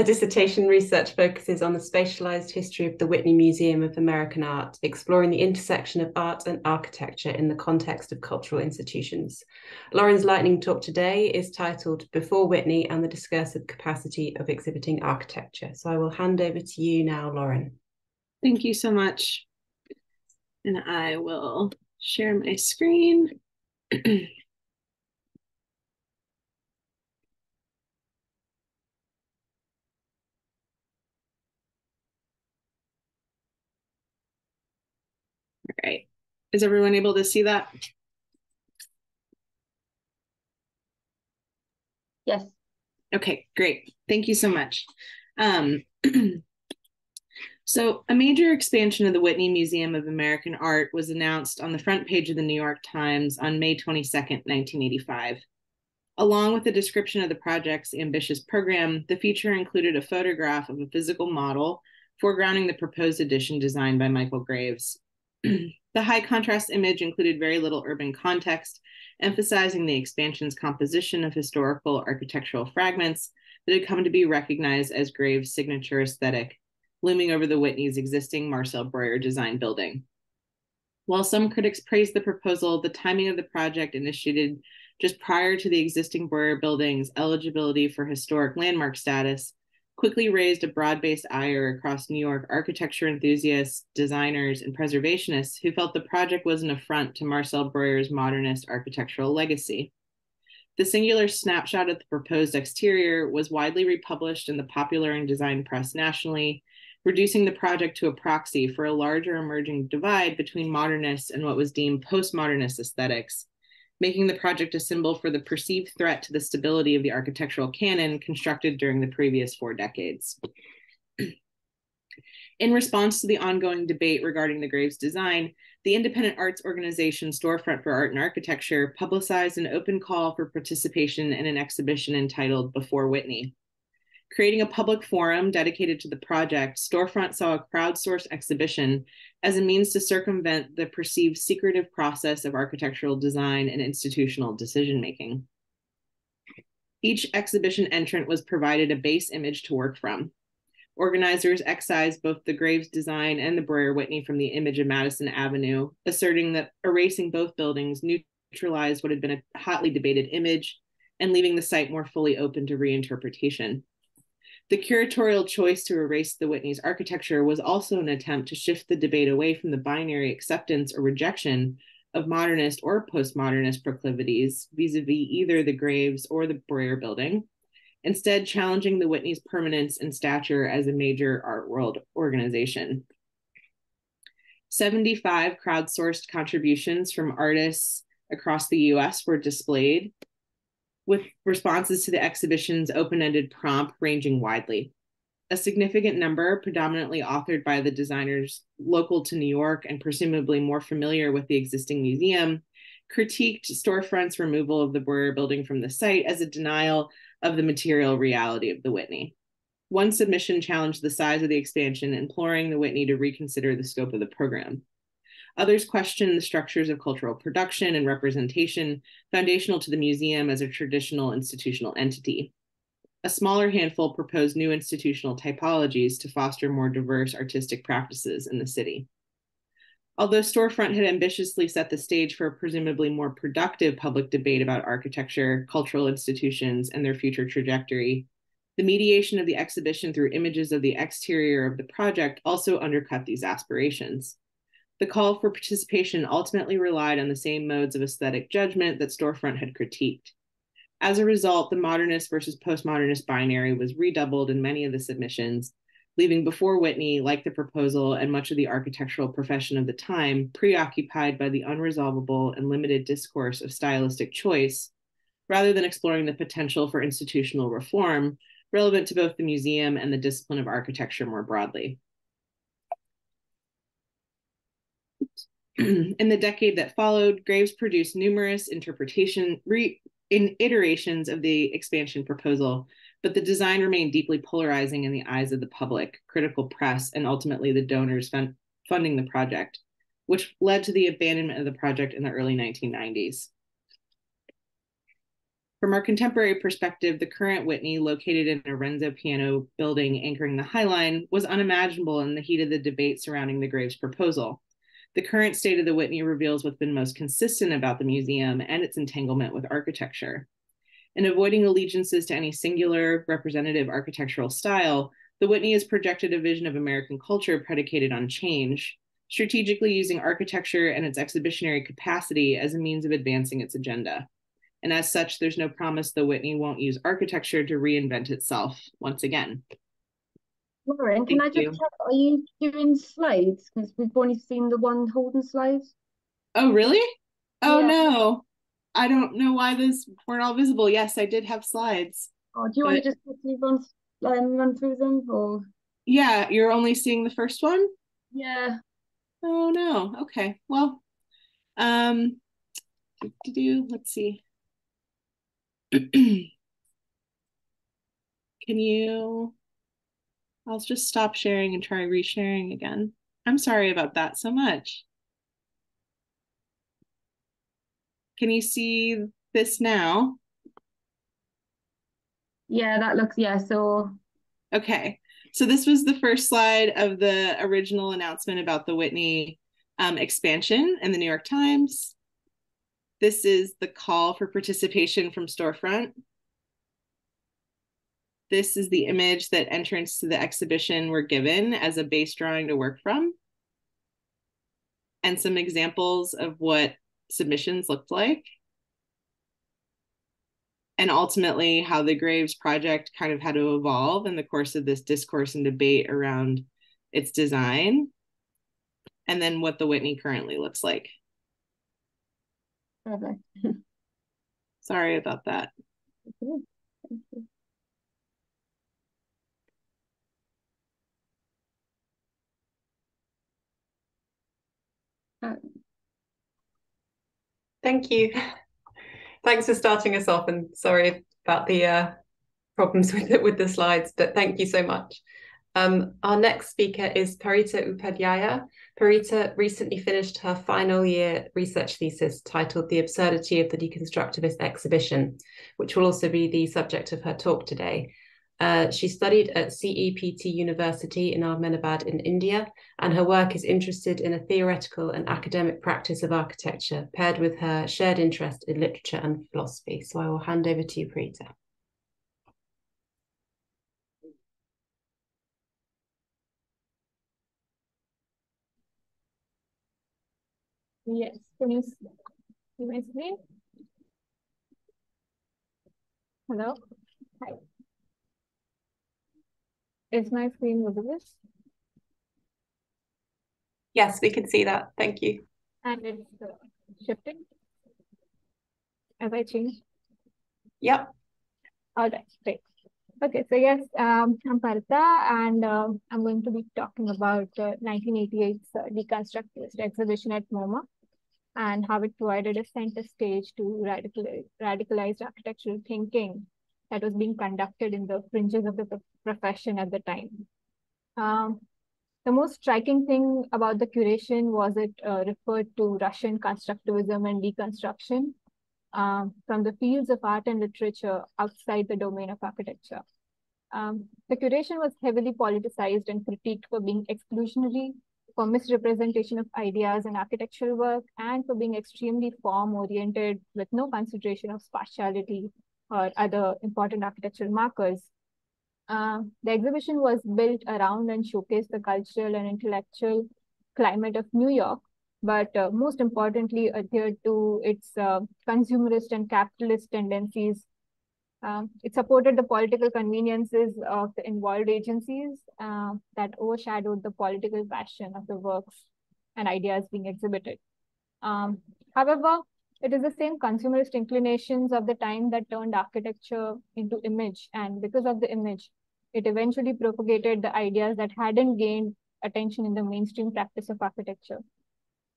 Her dissertation research focuses on the spatialized history of the Whitney Museum of American Art, exploring the intersection of art and architecture in the context of cultural institutions. Lauren's lightning talk today is titled Before Whitney and the Discursive Capacity of Exhibiting Architecture. So I will hand over to you now, Lauren. Thank you so much. And I will share my screen. right. Is everyone able to see that? Yes. Okay, great. Thank you so much. Um, so, a major expansion of the Whitney Museum of American Art was announced on the front page of the New York Times on May 22nd, 1985. Along with the description of the project's ambitious program, the feature included a photograph of a physical model foregrounding the proposed addition designed by Michael Graves. the high contrast image included very little urban context, emphasizing the expansion's composition of historical architectural fragments that had come to be recognized as Graves' signature aesthetic, looming over the Whitney's existing Marcel Breuer design building. While some critics praised the proposal, the timing of the project initiated just prior to the existing Breuer building's eligibility for historic landmark status quickly raised a broad based ire across New York architecture enthusiasts, designers, and preservationists who felt the project was an affront to Marcel Breuer's modernist architectural legacy. The singular snapshot of the proposed exterior was widely republished in the popular and design press nationally, reducing the project to a proxy for a larger emerging divide between modernists and what was deemed postmodernist aesthetics, making the project a symbol for the perceived threat to the stability of the architectural canon constructed during the previous four decades. In response to the ongoing debate regarding the Graves design, the independent arts organization Storefront for Art and Architecture publicized an open call for participation in an exhibition entitled Before Whitney. Creating a public forum dedicated to the project, Storefront saw a crowdsourced exhibition as a means to circumvent the perceived secretive process of architectural design and institutional decision making. Each exhibition entrant was provided a base image to work from. Organizers excised both the Graves design and the Breuer Whitney from the image of Madison Avenue, asserting that erasing both buildings neutralized what had been a hotly debated image and leaving the site more fully open to reinterpretation. The curatorial choice to erase the Whitney's architecture was also an attempt to shift the debate away from the binary acceptance or rejection of modernist or postmodernist proclivities vis-a-vis either the Graves or the Breuer building, instead challenging the Whitney's permanence and stature as a major art world organization. 75 crowdsourced contributions from artists across the US were displayed, with responses to the exhibition's open ended prompt ranging widely. A significant number, predominantly authored by the designers local to New York and presumably more familiar with the existing museum, critiqued Storefront's removal of the Breuer building from the site as a denial of the material reality of the Whitney. One submission challenged the size of the expansion, imploring the Whitney to reconsider the scope of the program. Others question the structures of cultural production and representation foundational to the museum as a traditional institutional entity. A smaller handful proposed new institutional typologies to foster more diverse artistic practices in the city. Although Storefront had ambitiously set the stage for a presumably more productive public debate about architecture, cultural institutions, and their future trajectory, the mediation of the exhibition through images of the exterior of the project also undercut these aspirations. The call for participation ultimately relied on the same modes of aesthetic judgment that Storefront had critiqued. As a result, the modernist versus postmodernist binary was redoubled in many of the submissions, leaving before Whitney, like the proposal and much of the architectural profession of the time, preoccupied by the unresolvable and limited discourse of stylistic choice, rather than exploring the potential for institutional reform relevant to both the museum and the discipline of architecture more broadly. in the decade that followed, Graves produced numerous interpretation re, in iterations of the expansion proposal, but the design remained deeply polarizing in the eyes of the public, critical press, and ultimately the donors fund, funding the project, which led to the abandonment of the project in the early 1990s. From our contemporary perspective, the current Whitney, located in a Renzo Piano building anchoring the High Line, was unimaginable in the heat of the debate surrounding the Graves proposal. The current state of the Whitney reveals what's been most consistent about the museum and its entanglement with architecture. In avoiding allegiances to any singular representative architectural style, the Whitney has projected a vision of American culture predicated on change, strategically using architecture and its exhibitionary capacity as a means of advancing its agenda. And as such, there's no promise the Whitney won't use architecture to reinvent itself once again. Lauren, can Thank I just you. check, are you doing slides? Because we've only seen the one holding slides. Oh, really? Oh, yeah. no. I don't know why those weren't all visible. Yes, I did have slides. Oh, do you but... want to just quickly run, um, run through them? or? Yeah, you're only seeing the first one? Yeah. Oh, no. Okay. Well, um, do, do, let's see. Can you, I'll just stop sharing and try resharing again. I'm sorry about that so much. Can you see this now? Yeah, that looks, yeah, so. Okay, so this was the first slide of the original announcement about the Whitney um, expansion in the New York Times. This is the call for participation from storefront. This is the image that entrance to the exhibition were given as a base drawing to work from. And some examples of what submissions looked like. And ultimately, how the Graves project kind of had to evolve in the course of this discourse and debate around its design. And then what the Whitney currently looks like. Perfect. Sorry about that. Okay. Thank you. Thanks for starting us off and sorry about the uh, problems with it with the slides, but thank you so much. Um, our next speaker is Parita Upadhyaya. Parita recently finished her final year research thesis titled The Absurdity of the Deconstructivist Exhibition, which will also be the subject of her talk today. Uh, she studied at CEPT University in Ahmedabad in India, and her work is interested in a theoretical and academic practice of architecture paired with her shared interest in literature and philosophy. So I will hand over to you, Parita. Yes, can you see my screen? Hello? Hi. Is my screen visible? Yes, we can see that. Thank you. And it's uh, shifting as I change? Yep. All right, great. Okay, so yes, um, I'm Parita, and uh, I'm going to be talking about uh, 1988's uh, deconstructivist exhibition at MoMA and how it provided a center stage to radical, radicalized architectural thinking that was being conducted in the fringes of the profession at the time. Um, the most striking thing about the curation was it uh, referred to Russian constructivism and deconstruction um, from the fields of art and literature outside the domain of architecture. Um, the curation was heavily politicized and critiqued for being exclusionary, for misrepresentation of ideas in architectural work, and for being extremely form-oriented with no consideration of spatiality or other important architectural markers. Uh, the exhibition was built around and showcased the cultural and intellectual climate of New York, but uh, most importantly adhered to its uh, consumerist and capitalist tendencies. Um, it supported the political conveniences of the involved agencies uh, that overshadowed the political passion of the works and ideas being exhibited. Um, however, it is the same consumerist inclinations of the time that turned architecture into image. And because of the image, it eventually propagated the ideas that hadn't gained attention in the mainstream practice of architecture.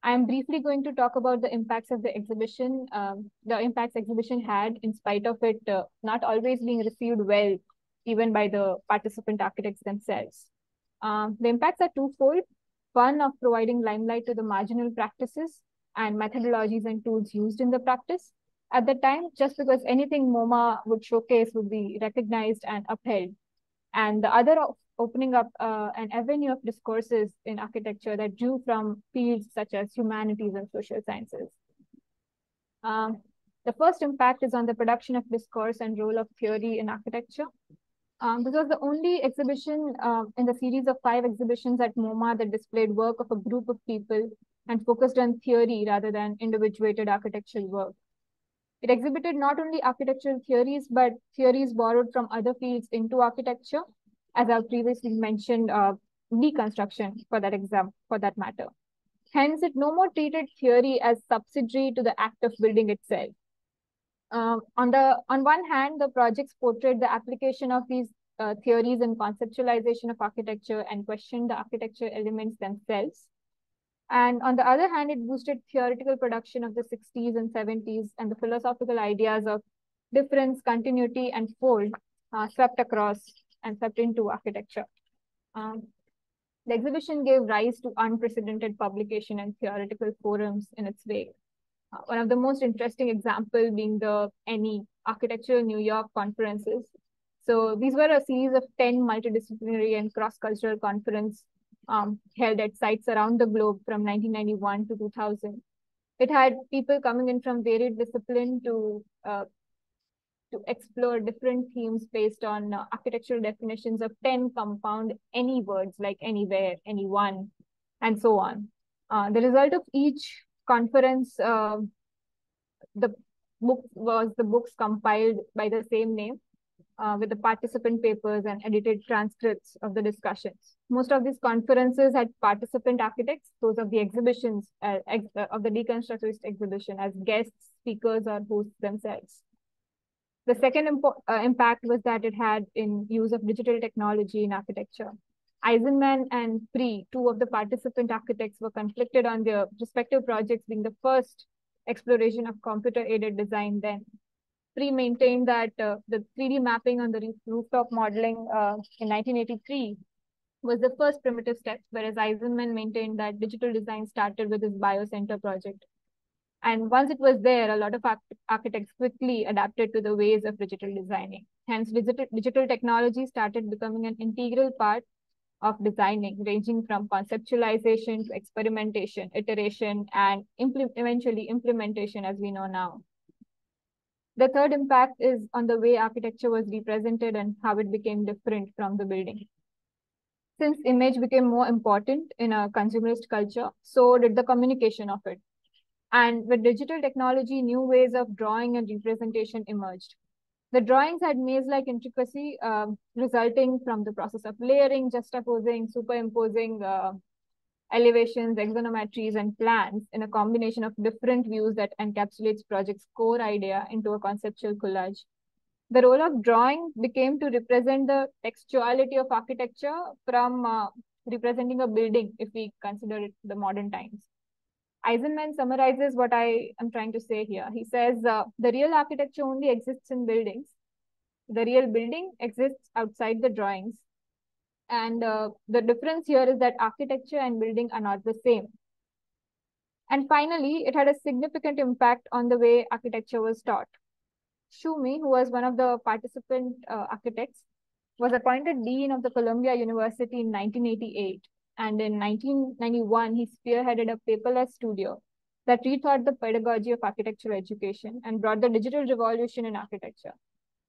I am briefly going to talk about the impacts of the exhibition, um, the impacts exhibition had in spite of it uh, not always being received well, even by the participant architects themselves. Um, the impacts are twofold. One of providing limelight to the marginal practices and methodologies and tools used in the practice, at the time, just because anything MoMA would showcase would be recognized and upheld. And the other of opening up uh, an avenue of discourses in architecture that drew from fields such as humanities and social sciences. Um, the first impact is on the production of discourse and role of theory in architecture. Um, this was the only exhibition uh, in the series of five exhibitions at MoMA that displayed work of a group of people and focused on theory rather than individuated architectural work. It exhibited not only architectural theories, but theories borrowed from other fields into architecture, as I've previously mentioned, uh, deconstruction for that exam, for that matter. Hence, it no more treated theory as subsidiary to the act of building itself. Um, on the on one hand, the projects portrayed the application of these uh, theories and conceptualization of architecture and questioned the architecture elements themselves. And on the other hand, it boosted theoretical production of the 60s and 70s and the philosophical ideas of difference, continuity, and fold uh, swept across and swept into architecture. Um, the exhibition gave rise to unprecedented publication and theoretical forums in its wake. Uh, one of the most interesting example being the ANY Architectural New York conferences. So these were a series of 10 multidisciplinary and cross-cultural conference um, held at sites around the globe from 1991 to 2000. It had people coming in from varied discipline to uh, to explore different themes based on uh, architectural definitions of 10 compound any words like anywhere, anyone, and so on. Uh, the result of each conference, uh, the book was the books compiled by the same name uh, with the participant papers and edited transcripts of the discussions. Most of these conferences had participant architects, those of the exhibitions, uh, ex uh, of the deconstructivist exhibition as guests, speakers, or hosts themselves. The second uh, impact was that it had in use of digital technology in architecture. Eisenman and Prix, two of the participant architects, were conflicted on their respective projects being the first exploration of computer-aided design then. Prix maintained that uh, the 3D mapping on the rooftop modeling uh, in 1983 was the first primitive step, whereas Eisenman maintained that digital design started with his biocenter project. And once it was there, a lot of architects quickly adapted to the ways of digital designing. Hence, digital, digital technology started becoming an integral part of designing, ranging from conceptualization to experimentation, iteration, and impl eventually implementation as we know now. The third impact is on the way architecture was represented and how it became different from the building. Since image became more important in a consumerist culture, so did the communication of it. And with digital technology, new ways of drawing and representation emerged. The drawings had maze-like intricacy uh, resulting from the process of layering, juxtaposing, superimposing uh, elevations, axonometries, and plans in a combination of different views that encapsulates project's core idea into a conceptual collage. The role of drawing became to represent the textuality of architecture from uh, representing a building, if we consider it the modern times. Eisenman summarizes what I am trying to say here. He says uh, the real architecture only exists in buildings. The real building exists outside the drawings. And uh, the difference here is that architecture and building are not the same. And finally, it had a significant impact on the way architecture was taught. Tschumi, who was one of the participant uh, architects, was appointed Dean of the Columbia University in 1988 and in 1991, he spearheaded a paperless studio that rethought the pedagogy of architectural education and brought the digital revolution in architecture.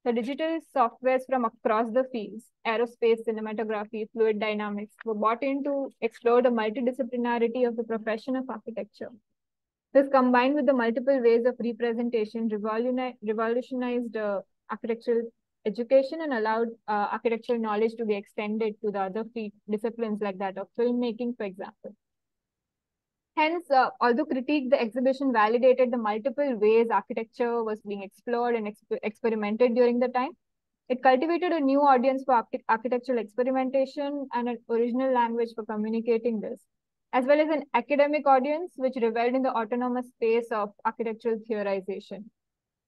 The digital softwares from across the fields, aerospace, cinematography, fluid dynamics, were brought in to explore the multidisciplinarity of the profession of architecture. This combined with the multiple ways of representation revolutionized uh, architectural education and allowed uh, architectural knowledge to be extended to the other disciplines like that of filmmaking, for example. Hence, uh, although critique, the exhibition validated the multiple ways architecture was being explored and exp experimented during the time. It cultivated a new audience for arch architectural experimentation and an original language for communicating this, as well as an academic audience which reveled in the autonomous space of architectural theorization.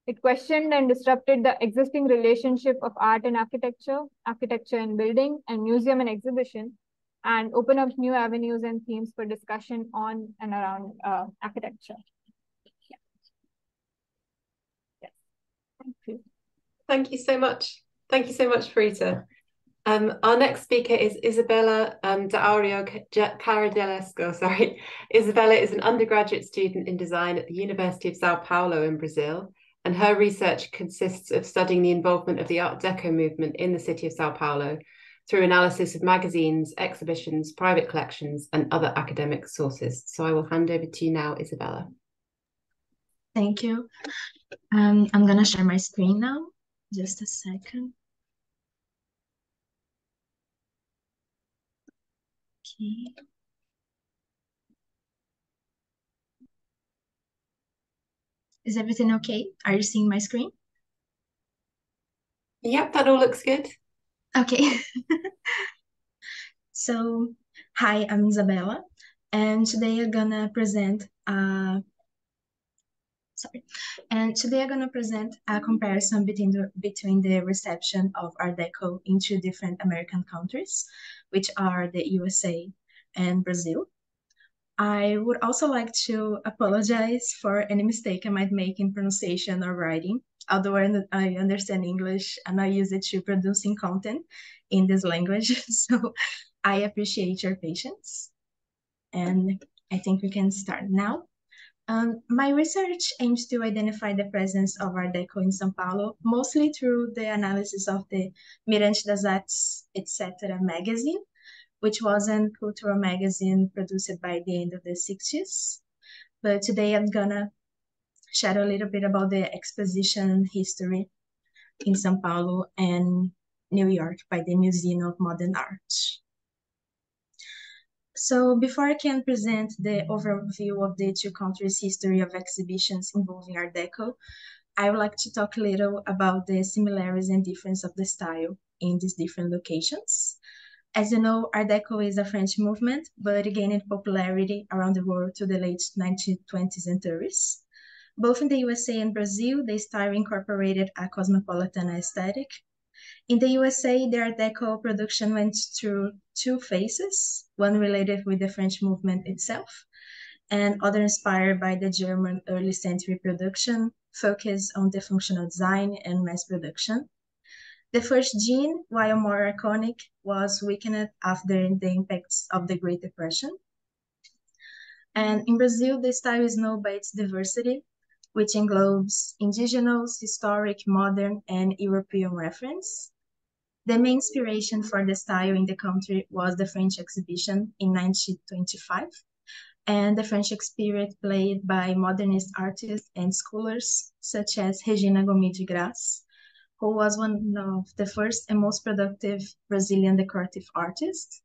It questioned and disrupted the existing relationship of art and architecture, architecture and building, and museum and exhibition, and open up new avenues and themes for discussion on and around uh, architecture. Thank you. Thank you so much. Thank you so much, Parita. Um, our next speaker is Isabela um, D'Aurio Caradelesco. Sorry, Isabela is an undergraduate student in design at the University of Sao Paulo in Brazil, and her research consists of studying the involvement of the Art Deco movement in the city of Sao Paulo through analysis of magazines, exhibitions, private collections, and other academic sources. So I will hand over to you now, Isabela. Thank you. Um, I'm going to share my screen now. Just a second. Okay. Is everything okay? Are you seeing my screen? Yep, that all looks good. Okay. so, hi, I'm Isabela, and today I'm gonna present uh, sorry. And today I'm gonna present a comparison between the between the reception of Art Deco in two different American countries, which are the USA and Brazil. I would also like to apologize for any mistake I might make in pronunciation or writing. Although I understand English and I use it to producing content in this language, so I appreciate your patience. And I think we can start now. Um, my research aims to identify the presence of Art Deco in São Paulo, mostly through the analysis of the Mirante das Artes, etc. magazine, which was a cultural magazine produced by the end of the 60s. But today I'm gonna share a little bit about the exposition history in São Paulo and New York by the Museum of Modern Art. So before I can present the overview of the two countries' history of exhibitions involving Art Deco, I would like to talk a little about the similarities and difference of the style in these different locations. As you know, Art Deco is a French movement, but it gained popularity around the world to the late 1920s and 30s. Both in the USA and Brazil, the style incorporated a cosmopolitan aesthetic, in the USA, the Art Deco production went through two phases, one related with the French movement itself, and other inspired by the German early century production, focused on the functional design and mass production. The first gene, while more iconic, was weakened after the impacts of the Great Depression. And in Brazil, the style is known by its diversity, which englobes indigenous, historic, modern, and European reference. The main inspiration for the style in the country was the French exhibition in 1925 and the French spirit played by modernist artists and scholars such as Regina Gomide Graz, who was one of the first and most productive Brazilian decorative artists.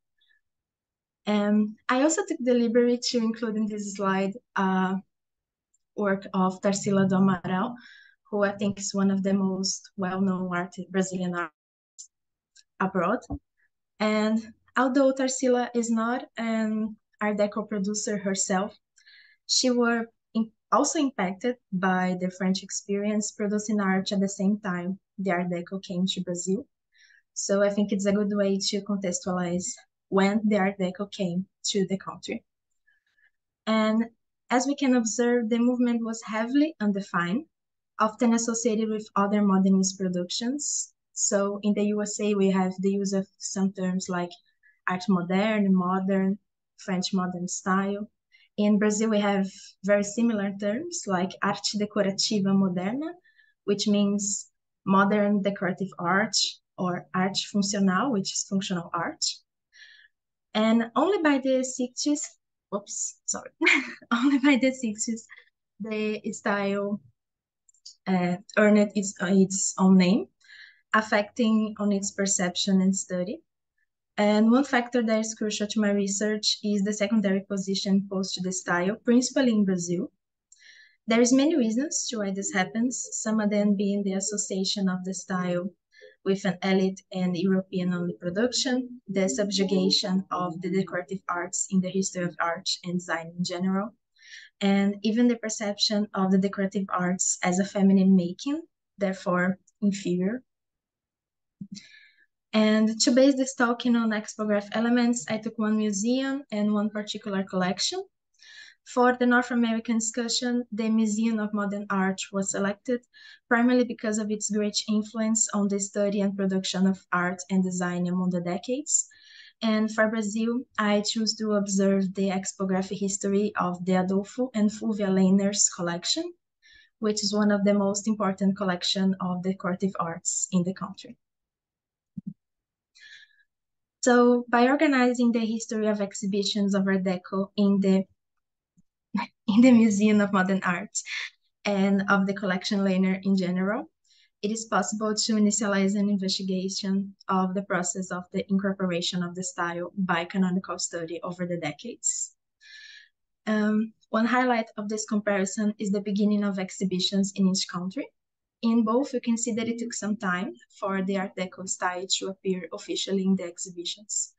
Um, I also took the liberty to include in this slide uh, work of Tarsila do Amaral, who I think is one of the most well-known art Brazilian artists abroad. And although Tarsila is not an Art Deco producer herself, she was also impacted by the French experience producing art at the same time the Art Deco came to Brazil. So I think it's a good way to contextualize when the Art Deco came to the country. And as we can observe, the movement was heavily undefined, often associated with other modernist productions, so in the USA, we have the use of some terms like art moderne, modern, French modern style. In Brazil, we have very similar terms like arte decorativa moderna, which means modern decorative art, or art funcional, which is functional art. And only by the 60s, oops, sorry, only by the 60s, the style uh, earned its, its own name affecting on its perception and study. And one factor that is crucial to my research is the secondary position posed to the style, principally in Brazil. There is many reasons to why this happens, some of them being the association of the style with an elite and European-only production, the subjugation of the decorative arts in the history of art and design in general, and even the perception of the decorative arts as a feminine making, therefore inferior. And to base this talking on expograph elements, I took one museum and one particular collection. For the North American discussion, the Museum of Modern Art was selected primarily because of its great influence on the study and production of art and design among the decades. And for Brazil, I choose to observe the expographic history of the Adolfo and Fulvia Leirner's collection, which is one of the most important collection of decorative arts in the country. So by organizing the history of exhibitions of Art Deco in the in the Museum of Modern Art and of the collection Leirner in general, it is possible to initialize an investigation of the process of the incorporation of the style by canonical study over the decades. Um, one highlight of this comparison is the beginning of exhibitions in each country. In both, you can see that it took some time for the Art Deco style to appear officially in the exhibitions.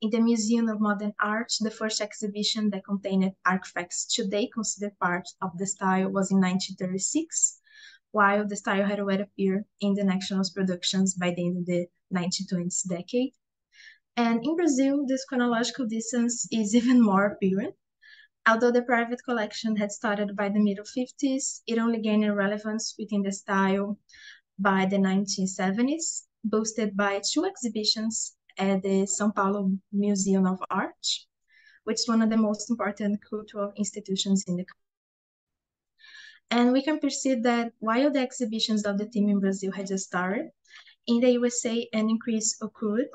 In the Museum of Modern Art, the first exhibition that contained artifacts today considered part of the style was in 1936, while the style had already appeared in the National's productions by the end of the 1920s decade. And in Brazil, this chronological distance is even more apparent. Although the private collection had started by the middle 50s, it only gained relevance within the style by the 1970s, boosted by two exhibitions at the São Paulo Museum of Art, which is one of the most important cultural institutions in the country. And we can perceive that while the exhibitions of the team in Brazil had just started, in the USA an increase occurred.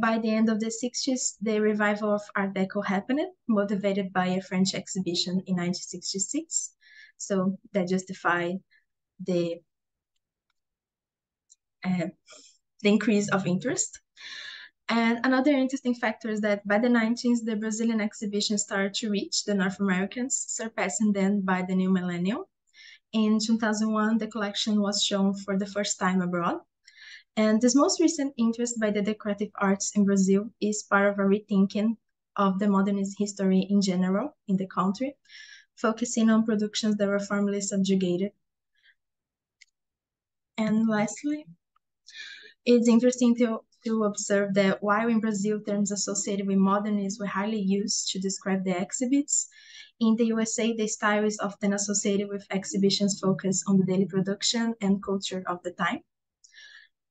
By the end of the 60s, the revival of Art Deco happened, motivated by a French exhibition in 1966. So that justified the, uh, the increase of interest. And another interesting factor is that by the 19th, the Brazilian exhibition started to reach the North Americans, surpassing them by the new millennium. In 2001, the collection was shown for the first time abroad. And this most recent interest by the decorative arts in Brazil is part of a rethinking of the modernist history in general in the country, focusing on productions that were formerly subjugated. And lastly, it's interesting to to observe that while in Brazil terms associated with modernism were highly used to describe the exhibits, in the USA the style is often associated with exhibitions focused on the daily production and culture of the time.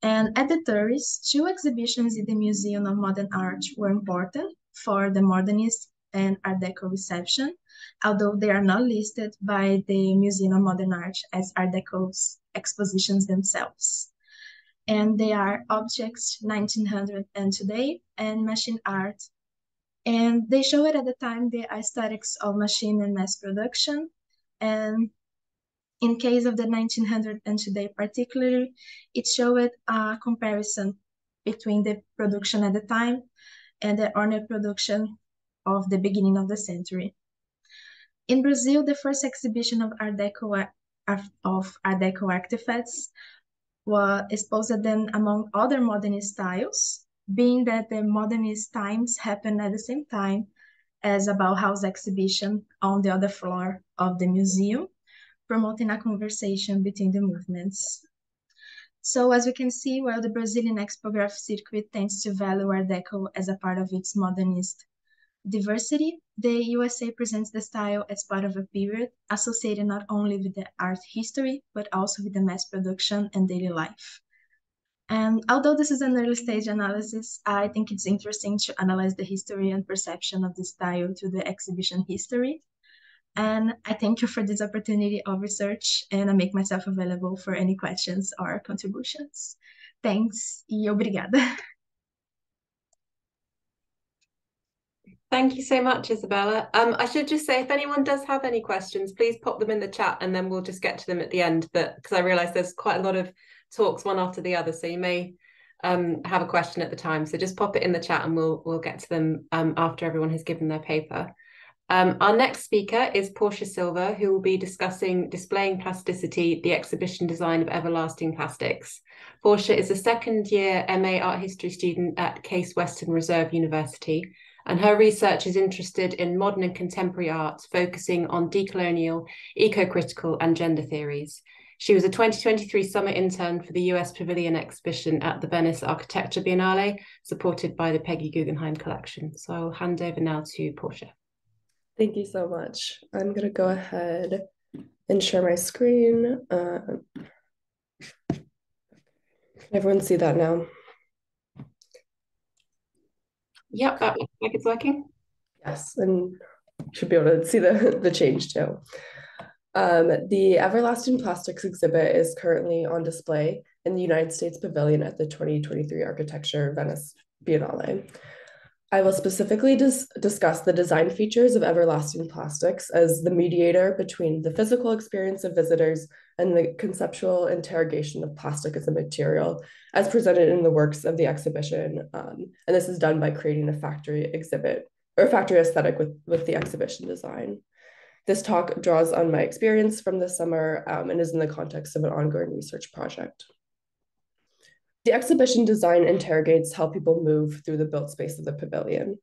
And at the 30s, two exhibitions in the Museum of Modern Art were important for the modernist and Art Deco reception, although they are not listed by the Museum of Modern Art as Art Deco's expositions themselves and they are objects 1900 and today and machine art. And they show it at the time the aesthetics of machine and mass production. And in case of the 1900 and today particularly it showed a comparison between the production at the time and the ornate production of the beginning of the century. In brazil the first exhibition of art deco of art deco artifacts was exposed then among other modernist styles, being that the modernist times happened at the same time as a Bauhaus exhibition on the other floor of the museum, promoting a conversation between the movements. So as we can see, while the Brazilian expograph circuit tends to value Art Deco as a part of its modernist diversity, the USA presents the style as part of a period associated not only with the art history, but also with the mass production and daily life. And although this is an early stage analysis, I think it's interesting to analyze the history and perception of the style to the exhibition history. And I thank you for this opportunity of research and I make myself available for any questions or contributions. Thanks e obrigada. Thank you so much, Isabela. Um, I should just say, if anyone does have any questions, please pop them in the chat and then we'll just get to them at the end. But because I realise there's quite a lot of talks one after the other, so you may um, have a question at the time. So just pop it in the chat and we'll we'll get to them um, after everyone has given their paper. Um, our next speaker is Portia Silver, who will be discussing Displaying Plasticity, the exhibition design of everlasting plastics. Portia is a second year MA art history student at Case Western Reserve University and her research is interested in modern and contemporary art, focusing on decolonial, eco-critical and gender theories. She was a 2023 summer intern for the US Pavilion exhibition at the Venice Architecture Biennale, supported by the Peggy Guggenheim Collection. So I'll hand over now to Portia. Thank you so much. I'm going to go ahead and share my screen. Uh, everyone see that now? Yep, that looks like it's working. Yes, and should be able to see the, the change too. Um, the Everlasting Plastics exhibit is currently on display in the United States Pavilion at the 2023 Architecture Venice Biennale. I will specifically dis discuss the design features of everlasting plastics as the mediator between the physical experience of visitors and the conceptual interrogation of plastic as a material, as presented in the works of the exhibition. Um, and this is done by creating a factory exhibit or factory aesthetic with, with the exhibition design. This talk draws on my experience from this summer um, and is in the context of an ongoing research project. The exhibition design interrogates how people move through the built space of the pavilion.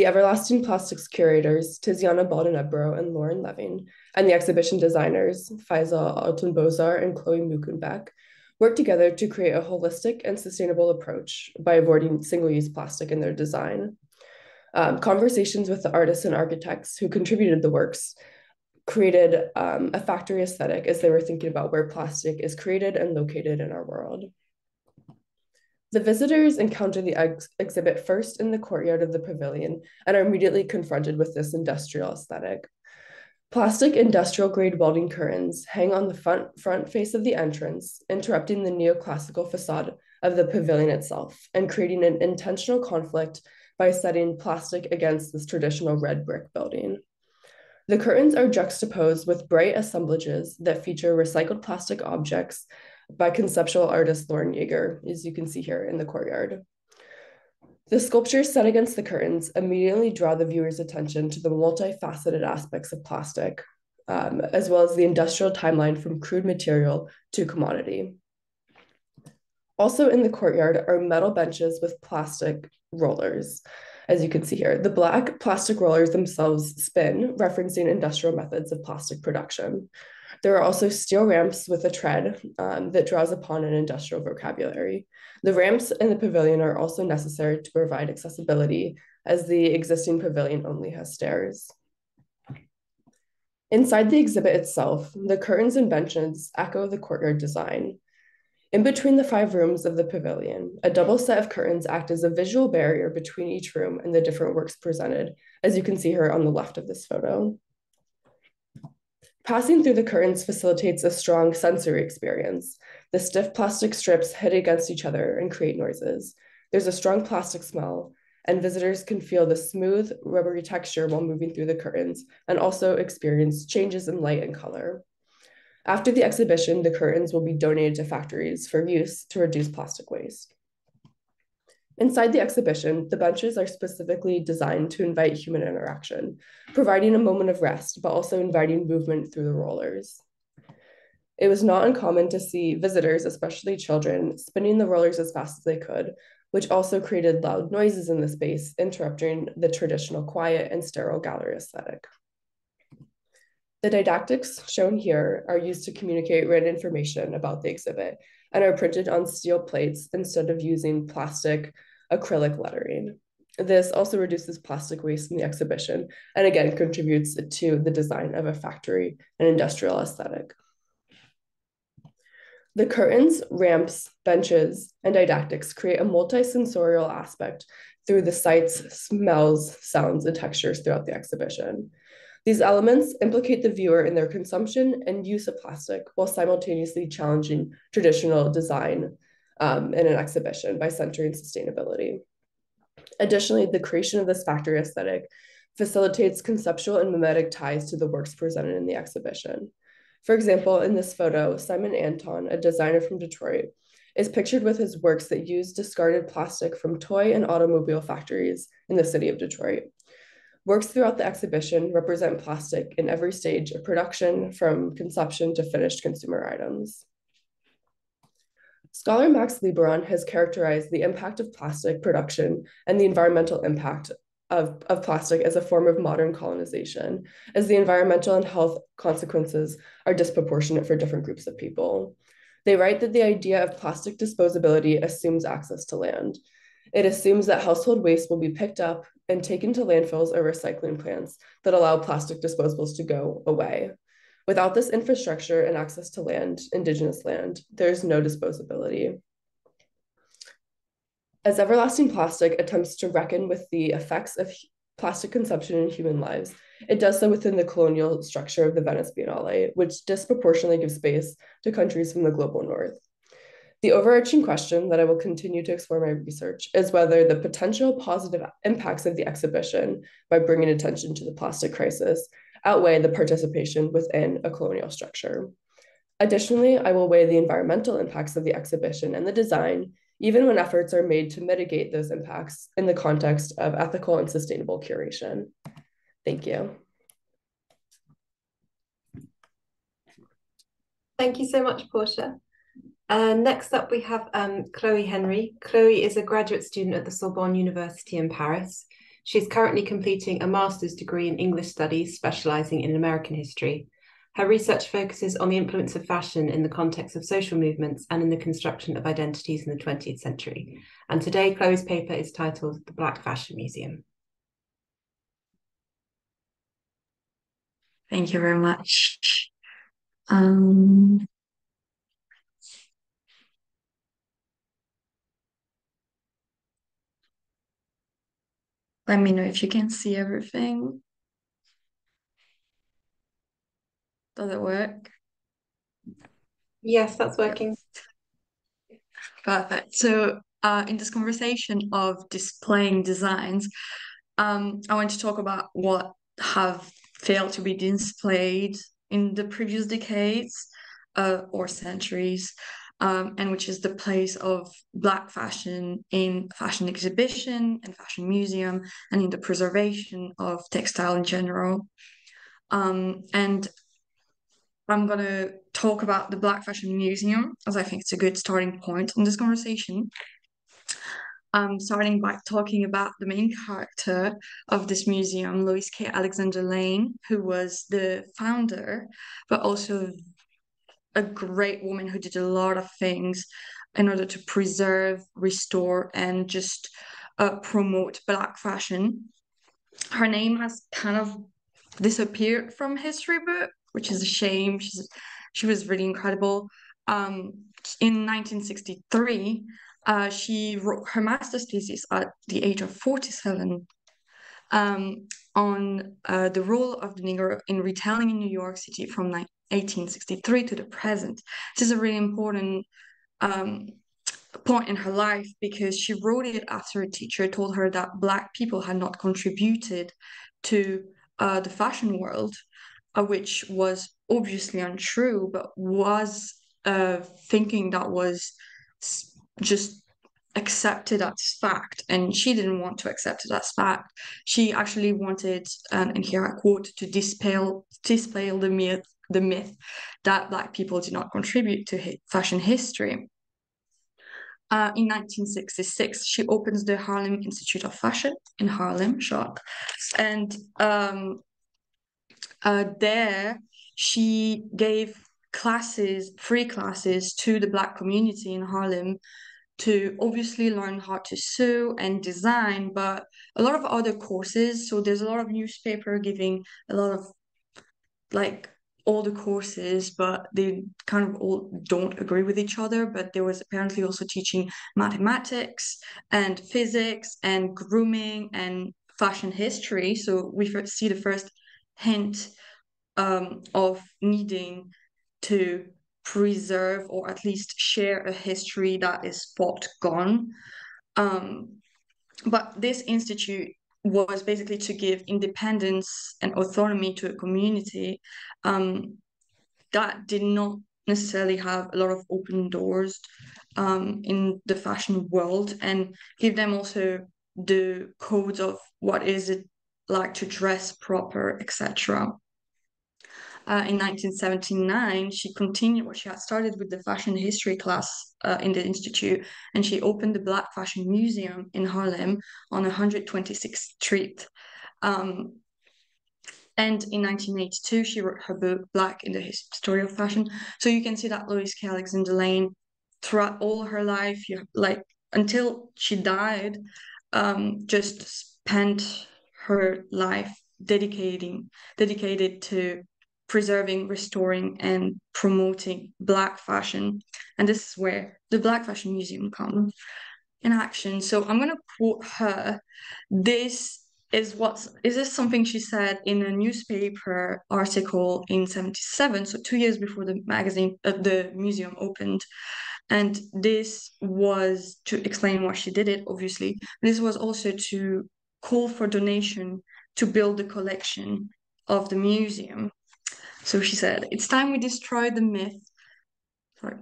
The Everlasting Plastics curators, Tiziana Baldenebro and Lauren Leving, and the exhibition designers, Faisal Altunbozar and Chloe Mukunbeck, work together to create a holistic and sustainable approach by avoiding single-use plastic in their design. Um, conversations with the artists and architects who contributed the works created um, a factory aesthetic as they were thinking about where plastic is created and located in our world. The visitors encounter the ex exhibit first in the courtyard of the pavilion and are immediately confronted with this industrial aesthetic. Plastic industrial grade welding curtains hang on the front, front face of the entrance, interrupting the neoclassical facade of the pavilion itself and creating an intentional conflict by setting plastic against this traditional red brick building. The curtains are juxtaposed with bright assemblages that feature recycled plastic objects by conceptual artist Lauren Yeager, as you can see here in the courtyard. The sculptures set against the curtains immediately draw the viewer's attention to the multifaceted aspects of plastic, um, as well as the industrial timeline from crude material to commodity. Also in the courtyard are metal benches with plastic rollers, as you can see here. The black plastic rollers themselves spin, referencing industrial methods of plastic production. There are also steel ramps with a tread um, that draws upon an industrial vocabulary. The ramps in the pavilion are also necessary to provide accessibility as the existing pavilion only has stairs. Inside the exhibit itself, the curtains and benches echo the courtyard design. In between the five rooms of the pavilion, a double set of curtains act as a visual barrier between each room and the different works presented, as you can see here on the left of this photo. Passing through the curtains facilitates a strong sensory experience. The stiff plastic strips hit against each other and create noises. There's a strong plastic smell, and visitors can feel the smooth, rubbery texture while moving through the curtains and also experience changes in light and color. After the exhibition, the curtains will be donated to factories for use to reduce plastic waste. Inside the exhibition, the benches are specifically designed to invite human interaction, providing a moment of rest, but also inviting movement through the rollers. It was not uncommon to see visitors, especially children, spinning the rollers as fast as they could, which also created loud noises in the space, interrupting the traditional quiet and sterile gallery aesthetic. The didactics shown here are used to communicate written information about the exhibit and are printed on steel plates instead of using plastic acrylic lettering. This also reduces plastic waste in the exhibition and again contributes to the design of a factory and industrial aesthetic. The curtains, ramps, benches, and didactics create a multi-sensorial aspect through the sights, smells, sounds, and textures throughout the exhibition. These elements implicate the viewer in their consumption and use of plastic while simultaneously challenging traditional design um, in an exhibition by centering sustainability. Additionally, the creation of this factory aesthetic facilitates conceptual and mimetic ties to the works presented in the exhibition. For example, in this photo, Simon Anton, a designer from Detroit, is pictured with his works that use discarded plastic from toy and automobile factories in the city of Detroit. Works throughout the exhibition represent plastic in every stage of production, from conception to finished consumer items. Scholar Max Liboiron has characterized the impact of plastic production and the environmental impact of, of plastic as a form of modern colonization, as the environmental and health consequences are disproportionate for different groups of people. They write that the idea of plastic disposability assumes access to land. It assumes that household waste will be picked up and taken to landfills or recycling plants that allow plastic disposables to go away. Without this infrastructure and access to land, indigenous land, there's no disposability. As Everlasting Plastic attempts to reckon with the effects of plastic consumption in human lives, it does so within the colonial structure of the Venice Biennale, which disproportionately gives space to countries from the global north. The overarching question that I will continue to explore my research is whether the potential positive impacts of the exhibition by bringing attention to the plastic crisis outweigh the participation within a colonial structure. Additionally, I will weigh the environmental impacts of the exhibition and the design, even when efforts are made to mitigate those impacts in the context of ethical and sustainable curation. Thank you. Thank you so much, Portia. Uh, next up, we have um, Chloe Henry. Chloe is a graduate student at the Sorbonne University in Paris. She's currently completing a master's degree in English studies, specializing in American history. Her research focuses on the influence of fashion in the context of social movements and in the construction of identities in the 20th century. And today, Chloe's paper is titled The Black Fashion Museum. Thank you very much. Um, Let me know if you can see everything. Does it work? Yes, that's working. Perfect. So uh, in this conversation of displaying designs, um, I want to talk about what have failed to be displayed in the previous decades uh, or centuries um, and which is the place of Black fashion in fashion exhibition and fashion museum and in the preservation of textile in general. Um, and I'm going to talk about the Black Fashion Museum as I think it's a good starting point in this conversation. Um, starting by talking about the main character of this museum, Lois K. Alexander Lane, who was the founder, but also a great woman who did a lot of things in order to preserve, restore, and just uh, promote Black fashion. Her name has kind of disappeared from history book, which is a shame. She's she was really incredible. Um, in 1963, uh, she wrote her master's thesis at the age of 47 um, on uh, the role of the Negro in retailing in New York City from 1863 to the present. This is a really important um, point in her life because she wrote it after a teacher told her that Black people had not contributed to uh, the fashion world, uh, which was obviously untrue, but was thinking that was just accepted as fact and she didn't want to accept it as fact she actually wanted um, and here i quote to dispel dispel the myth the myth that Black people did not contribute to fashion history. Uh, in 1966, she opens the Harlem Institute of Fashion in Harlem, shock. And um, uh, there, she gave classes, free classes to the Black community in Harlem to obviously learn how to sew and design, but a lot of other courses. So there's a lot of newspaper giving a lot of like all the courses, but they kind of all don't agree with each other. But there was apparently also teaching mathematics and physics and grooming and fashion history. So we see the first hint um, of needing to preserve or at least share a history that is spot gone. Um, but this institute was basically to give independence and autonomy to a community um, that did not necessarily have a lot of open doors um, in the fashion world and give them also the codes of what is it like to dress proper etc uh, in 1979, she continued what she had started with the fashion history class uh, in the institute, and she opened the Black Fashion Museum in Harlem on 126th Street. Um, and in 1982, she wrote her book Black in the History of Fashion. So you can see that Lois K. Alexander Lane, throughout all her life, you like until she died, um, just spent her life dedicating dedicated to preserving, restoring, and promoting Black fashion. And this is where the Black Fashion Museum comes in action. So I'm going to quote her. This is what is this something she said in a newspaper article in 77 so two years before the magazine uh, the museum opened and this was to explain why she did it obviously this was also to call for donation to build the collection of the museum so she said it's time we destroy the myth sorry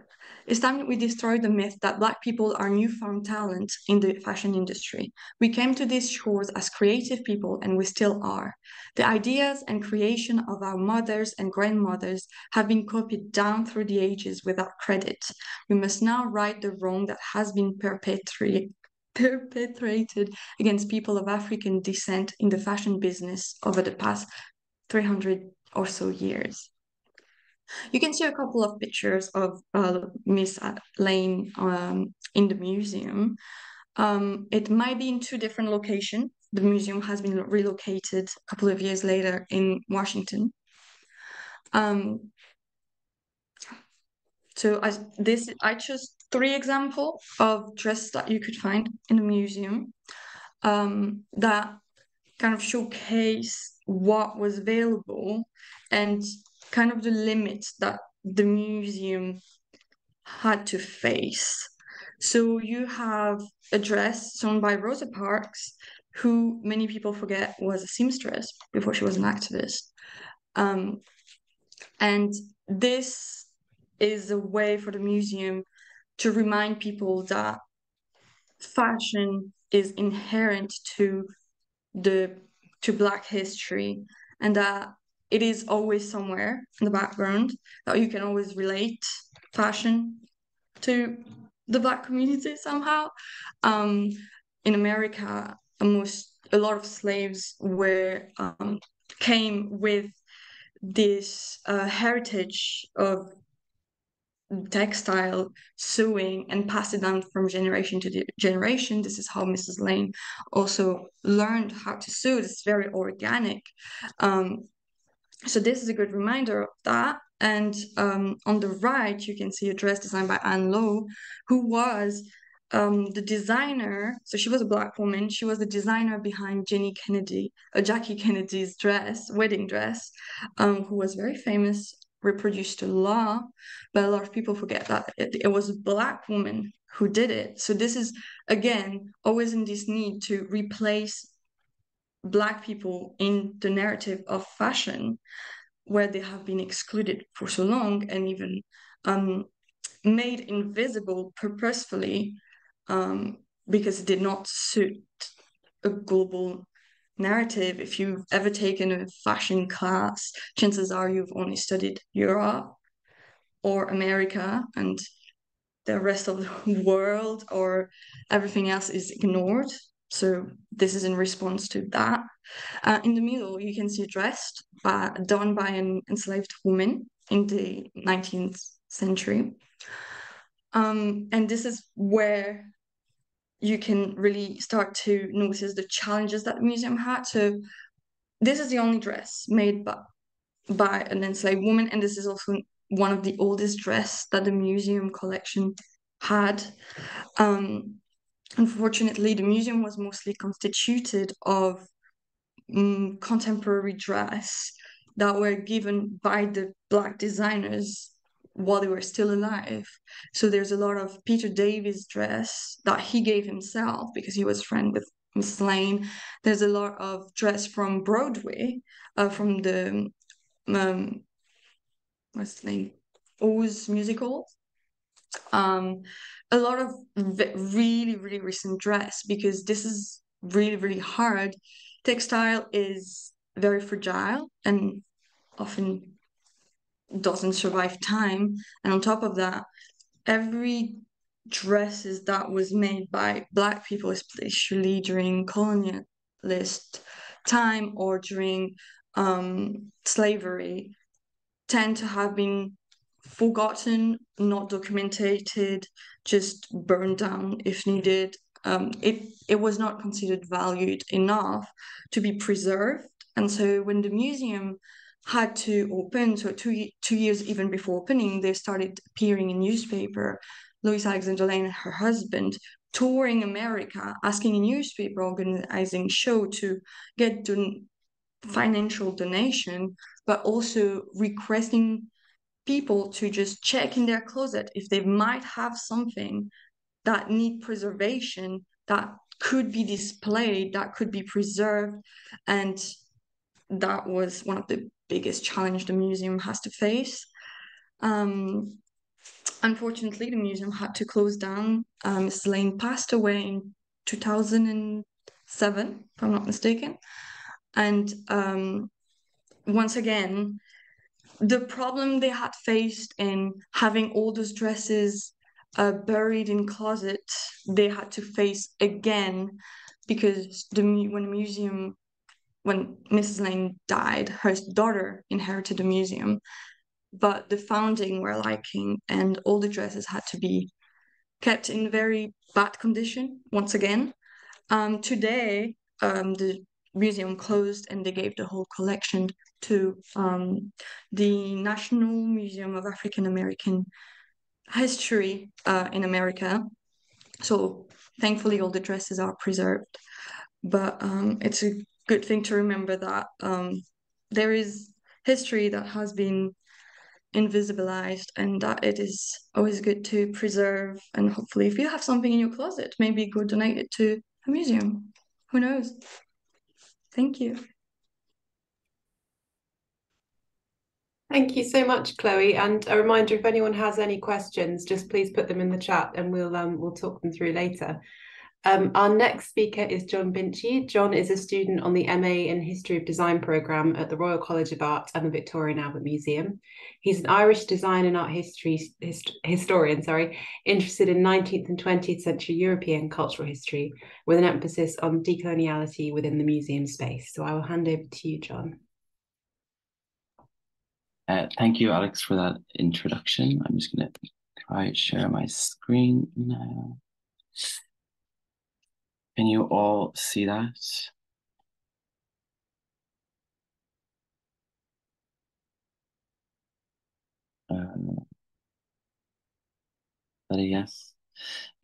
it's time we destroy the myth that Black people are newfound talent in the fashion industry. We came to these shores as creative people, and we still are. The ideas and creation of our mothers and grandmothers have been copied down through the ages without credit. We must now right the wrong that has been perpetrated perpetrated against people of African descent in the fashion business over the past 300 or so years. You can see a couple of pictures of uh, Miss Lane um, in the museum. Um, it might be in two different locations. The museum has been relocated a couple of years later in Washington. Um, so I, this I chose three examples of dresses that you could find in the museum um, that kind of showcase what was available and kind of the limits that the museum had to face. So you have a dress sewn by Rosa Parks, who many people forget was a seamstress before she was an activist. Um, and this is a way for the museum to remind people that fashion is inherent to the to black history and that it is always somewhere in the background that you can always relate fashion to the black community somehow. Um, in America, almost a lot of slaves were um, came with this uh, heritage of textile sewing and passed it down from generation to generation. This is how Mrs. Lane also learned how to sew. It's very organic. Um, so this is a good reminder of that. And um, on the right, you can see a dress designed by Ann Lowe, who was um, the designer. So she was a black woman. She was the designer behind Jenny Kennedy, uh, Jackie Kennedy's dress, wedding dress, um, who was very famous, reproduced a law, But a lot of people forget that it, it was a black woman who did it. So this is again always in this need to replace black people in the narrative of fashion where they have been excluded for so long and even um, made invisible purposefully um, because it did not suit a global narrative. If you've ever taken a fashion class, chances are you've only studied Europe or America and the rest of the world or everything else is ignored. So this is in response to that. Uh, in the middle, you can see a dress uh, done by an enslaved woman in the 19th century. Um, and this is where you can really start to notice the challenges that the museum had. So this is the only dress made by, by an enslaved woman, and this is also one of the oldest dress that the museum collection had. Um, Unfortunately, the museum was mostly constituted of um, contemporary dress that were given by the black designers while they were still alive. So there's a lot of Peter Davis dress that he gave himself because he was friend with Miss Lane. There's a lot of dress from Broadway, uh, from the um, what's the name? Oz musical um, a lot of really, really recent dress because this is really, really hard. Textile is very fragile and often doesn't survive time. And on top of that, every dresses that was made by black people, especially during colonialist time or during um, slavery, tend to have been forgotten, not documented, just burned down if needed. Um, it it was not considered valued enough to be preserved, and so when the museum had to open, so two two years even before opening, they started appearing in newspaper. Lois Alexander Lane and her husband touring America, asking a newspaper organizing show to get don- financial donation, but also requesting people to just check in their closet if they might have something that need preservation that could be displayed that could be preserved and that was one of the biggest challenge the museum has to face um, unfortunately the museum had to close down um, Ms. Lane passed away in 2007 if i'm not mistaken and um, once again the problem they had faced in having all those dresses uh, buried in closet they had to face again because the when the museum when mrs lane died her daughter inherited the museum but the founding were lacking and all the dresses had to be kept in very bad condition once again um, today um, the museum closed and they gave the whole collection to um, the National Museum of African American History uh, in America. So thankfully, all the dresses are preserved. But um, it's a good thing to remember that um, there is history that has been invisibilized and that it is always good to preserve. And hopefully, if you have something in your closet, maybe go donate it to a museum. Who knows? Thank you. Thank you so much, Chloe. And a reminder, if anyone has any questions, just please put them in the chat and we'll um, we'll talk them through later. Um, our next speaker is John Binchy. John is a student on the MA in History of Design programme at the Royal College of Art and the Victoria and Albert Museum. He's an Irish design and art history hist historian, sorry, interested in 19th and 20th century European cultural history with an emphasis on decoloniality within the museum space. So I will hand over to you, John. Uh, thank you, Alex, for that introduction. I'm just going to try share my screen now. Can you all see that? Uh, that a yes?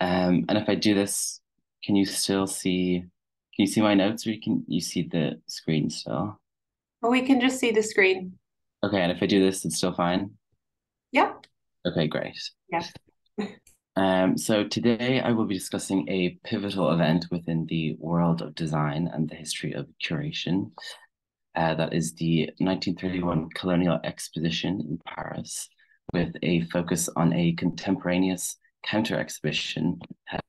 Um, and if I do this, can you still see, can you see my notes or you can you see the screen still? Well, we can just see the screen. Okay, and if I do this, it's still fine? Yep. Okay, great. Yes. um, so today I will be discussing a pivotal event within the world of design and the history of curation. Uh, that is the 1931 Colonial Exposition in Paris, with a focus on a contemporaneous counter exhibition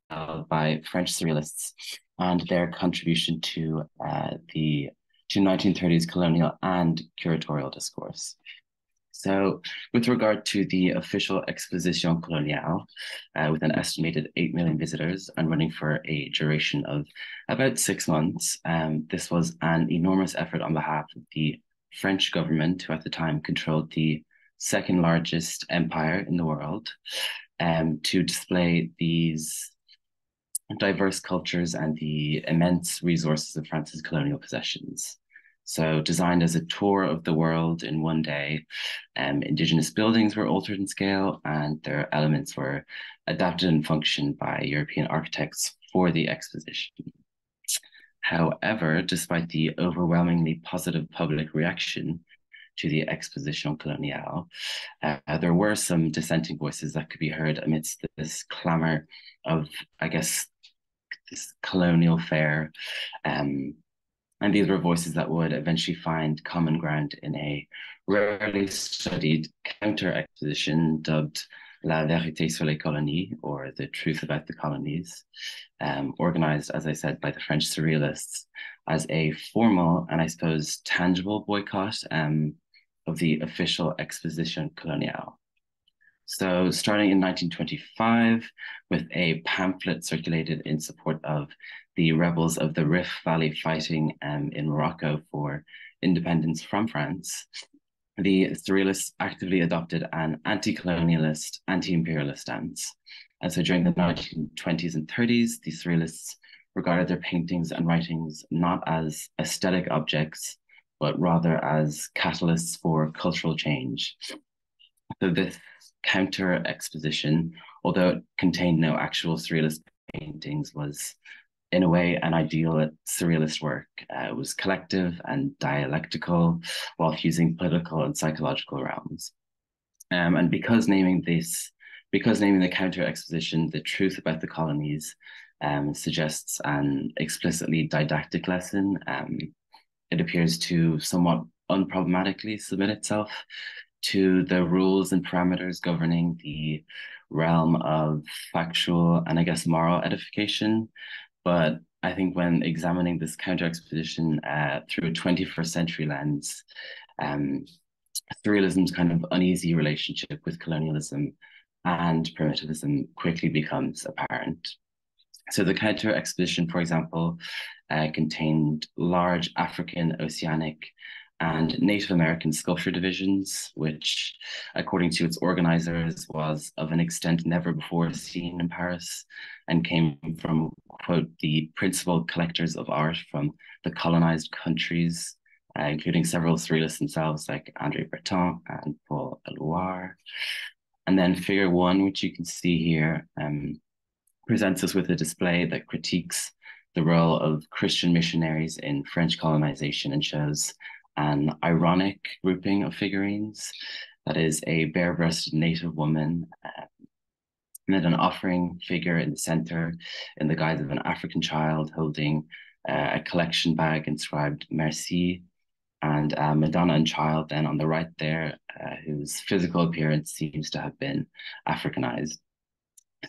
held by French surrealists and their contribution to uh, the to 1930s colonial and curatorial discourse. So, with regard to the official Exposition Coloniale, uh, with an estimated 8 million visitors and running for a duration of about six months, um, this was an enormous effort on behalf of the French government, who at the time controlled the second largest empire in the world, um, to display these diverse cultures and the immense resources of France's colonial possessions. So, designed as a tour of the world in one day, um, indigenous buildings were altered in scale and their elements were adapted and functioned by European architects for the exposition. However, despite the overwhelmingly positive public reaction to the Exposition Coloniale, uh, there were some dissenting voices that could be heard amidst this clamor of, I guess, this colonial fair. Um, and these were voices that would eventually find common ground in a rarely studied counter exposition dubbed La Vérité sur les colonies, or The Truth About the Colonies, um, organized, as I said, by the French surrealists as a formal and I suppose tangible boycott um, of the official Exposition Coloniale. So, starting in 1925, with a pamphlet circulated in support of the rebels of the Rif Valley fighting um, in Morocco for independence from France, the Surrealists actively adopted an anti-colonialist, anti-imperialist stance. And so during the 1920s and 30s, the Surrealists regarded their paintings and writings not as aesthetic objects, but rather as catalysts for cultural change. So this counter exposition, although it contained no actual surrealist paintings, was in a way an ideal surrealist work. Uh, it was collective and dialectical while fusing political and psychological realms. Um, and because naming this, because naming the counter exposition the truth about the colonies um, suggests an explicitly didactic lesson, um, it appears to somewhat unproblematically submit itself to the rules and parameters governing the realm of factual and I guess moral edification. But I think when examining this counter exposition uh, through a 21st century lens, um, surrealism's kind of uneasy relationship with colonialism and primitivism quickly becomes apparent. So the counter exposition, for example, uh, contained large African, Oceanic, and Native American sculpture divisions, which, according to its organizers, was of an extent never before seen in Paris and came from, quote, the principal collectors of art from the colonized countries, uh, including several surrealists themselves, like Andre Breton and Paul Eluard. And then figure one, which you can see here, um, presents us with a display that critiques the role of Christian missionaries in French colonization and shows an ironic grouping of figurines that is a bare-breasted native woman uh, and then an offering figure in the center in the guise of an African child holding uh, a collection bag inscribed Merci and uh, Madonna and Child then on the right there, uh, whose physical appearance seems to have been Africanized.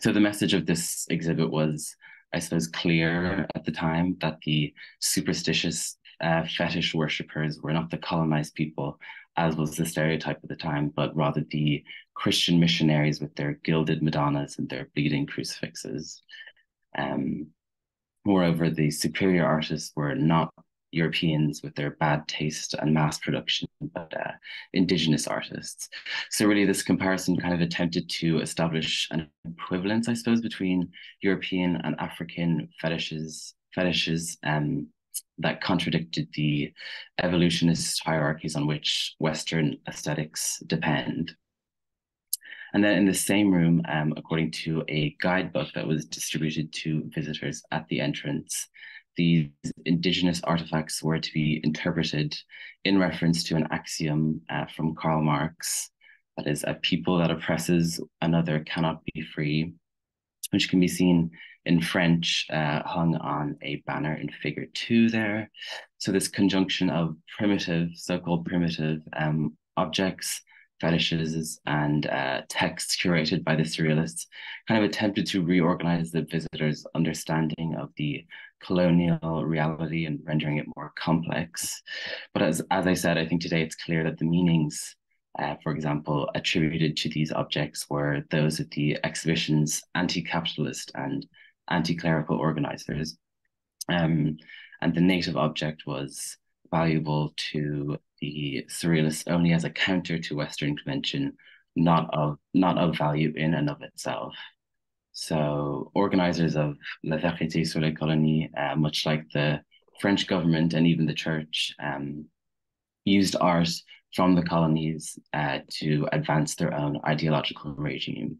So the message of this exhibit was, I suppose, clear at the time that the superstitious uh, fetish worshippers were not the colonized people, as was the stereotype at the time, but rather the Christian missionaries with their gilded Madonnas and their bleeding crucifixes. Um, moreover, the superior artists were not Europeans with their bad taste and mass production, but uh, indigenous artists. So really this comparison kind of attempted to establish an equivalence, I suppose, between European and African fetishes, fetishes um, that contradicted the evolutionist hierarchies on which Western aesthetics depend. And then in the same room, um, according to a guidebook that was distributed to visitors at the entrance, these indigenous artifacts were to be interpreted in reference to an axiom uh, from Karl Marx that is, a people that oppresses another cannot be free, which can be seen in French uh, hung on a banner in figure two there. So, this conjunction of primitive, so called primitive um, objects fetishes and uh, texts curated by the surrealists kind of attempted to reorganize the visitors' understanding of the colonial reality and rendering it more complex. But as, as I said, I think today it's clear that the meanings, uh, for example, attributed to these objects were those of the exhibition's anti-capitalist and anti-clerical organizers. Um, and the native object was valuable to the surrealists only as a counter to Western convention, not of not of value in and of itself. So organizers of La Vérité sur les colonies, uh, much like the French government and even the church, um, used art from the colonies uh, to advance their own ideological regime.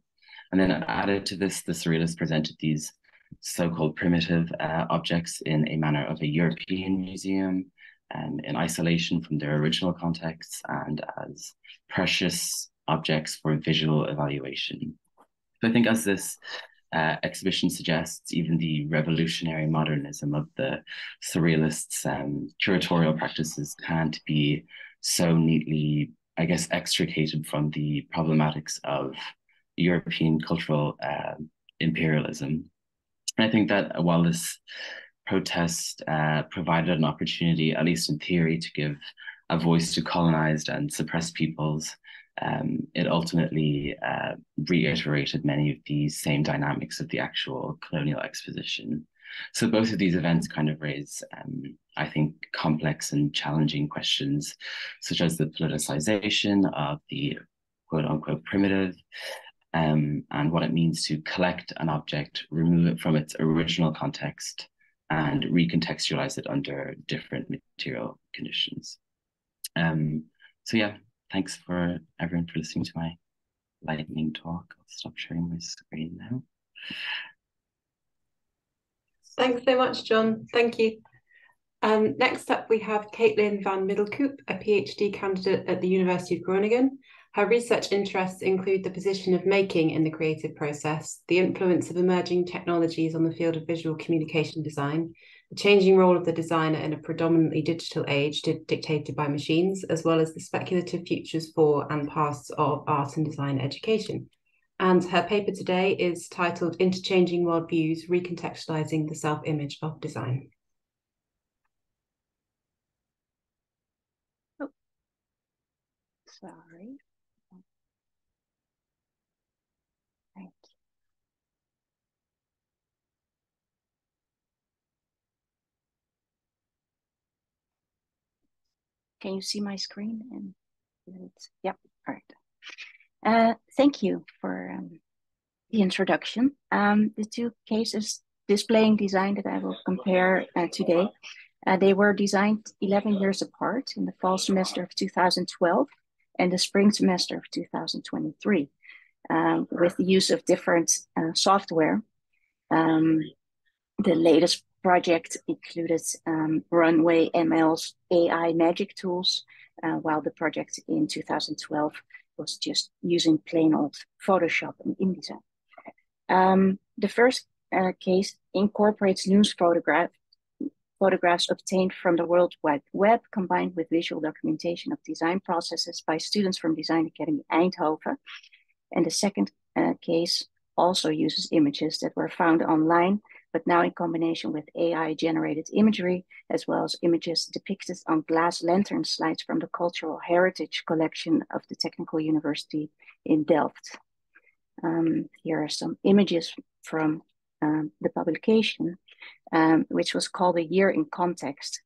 And then added to this, the surrealists presented these so-called primitive uh, objects in a manner of a European museum, um, in isolation from their original contexts and as precious objects for visual evaluation. So I think as this uh, exhibition suggests, even the revolutionary modernism of the surrealists' um, curatorial practices can't be so neatly, I guess, extricated from the problematics of European cultural uh, imperialism. And I think that while this protest uh, provided an opportunity, at least in theory, to give a voice to colonized and suppressed peoples. Um, it ultimately uh, reiterated many of these same dynamics of the actual colonial exposition. So both of these events kind of raise, um, I think, complex and challenging questions, such as the politicization of the quote unquote primitive, um, and what it means to collect an object, remove it from its original context, and recontextualize it under different material conditions. Um, so yeah, thanks for everyone for listening to my lightning talk. I'll stop sharing my screen now. Thanks so much, John. Thank you. Um, next up, we have Catelijne van Middelkoop, a PhD candidate at the University of Groningen. Her research interests include the position of making in the creative process, the influence of emerging technologies on the field of visual communication design, the changing role of the designer in a predominantly digital age dictated by machines, as well as the speculative futures for and pasts of art and design education. And her paper today is titled Interchanging Worldviews Recontextualizing the Self Image of Design. Oh, sorry. Thank you. Can you see my screen? And it's, yeah, all right. Uh, thank you for um, the introduction. Um, the two cases displaying design that I will compare uh, today, uh, they were designed 11 years apart in the fall semester of 2012 and the spring semester of 2023 um, with the use of different uh, software. Um, the latest project included um, Runway ML's AI magic tools, uh, while the project in 2012 was just using plain old Photoshop and InDesign. Um, the first uh, case incorporates news photograph, photographs obtained from the World Wide Web combined with visual documentation of design processes by students from Design Academy Eindhoven. And the second uh, case also uses images that were found online but now in combination with AI generated imagery, as well as images depicted on glass lantern slides from the Cultural Heritage Collection of the Technical University in Delft. Um, here are some images from um, the publication, um, which was called A Year in Context.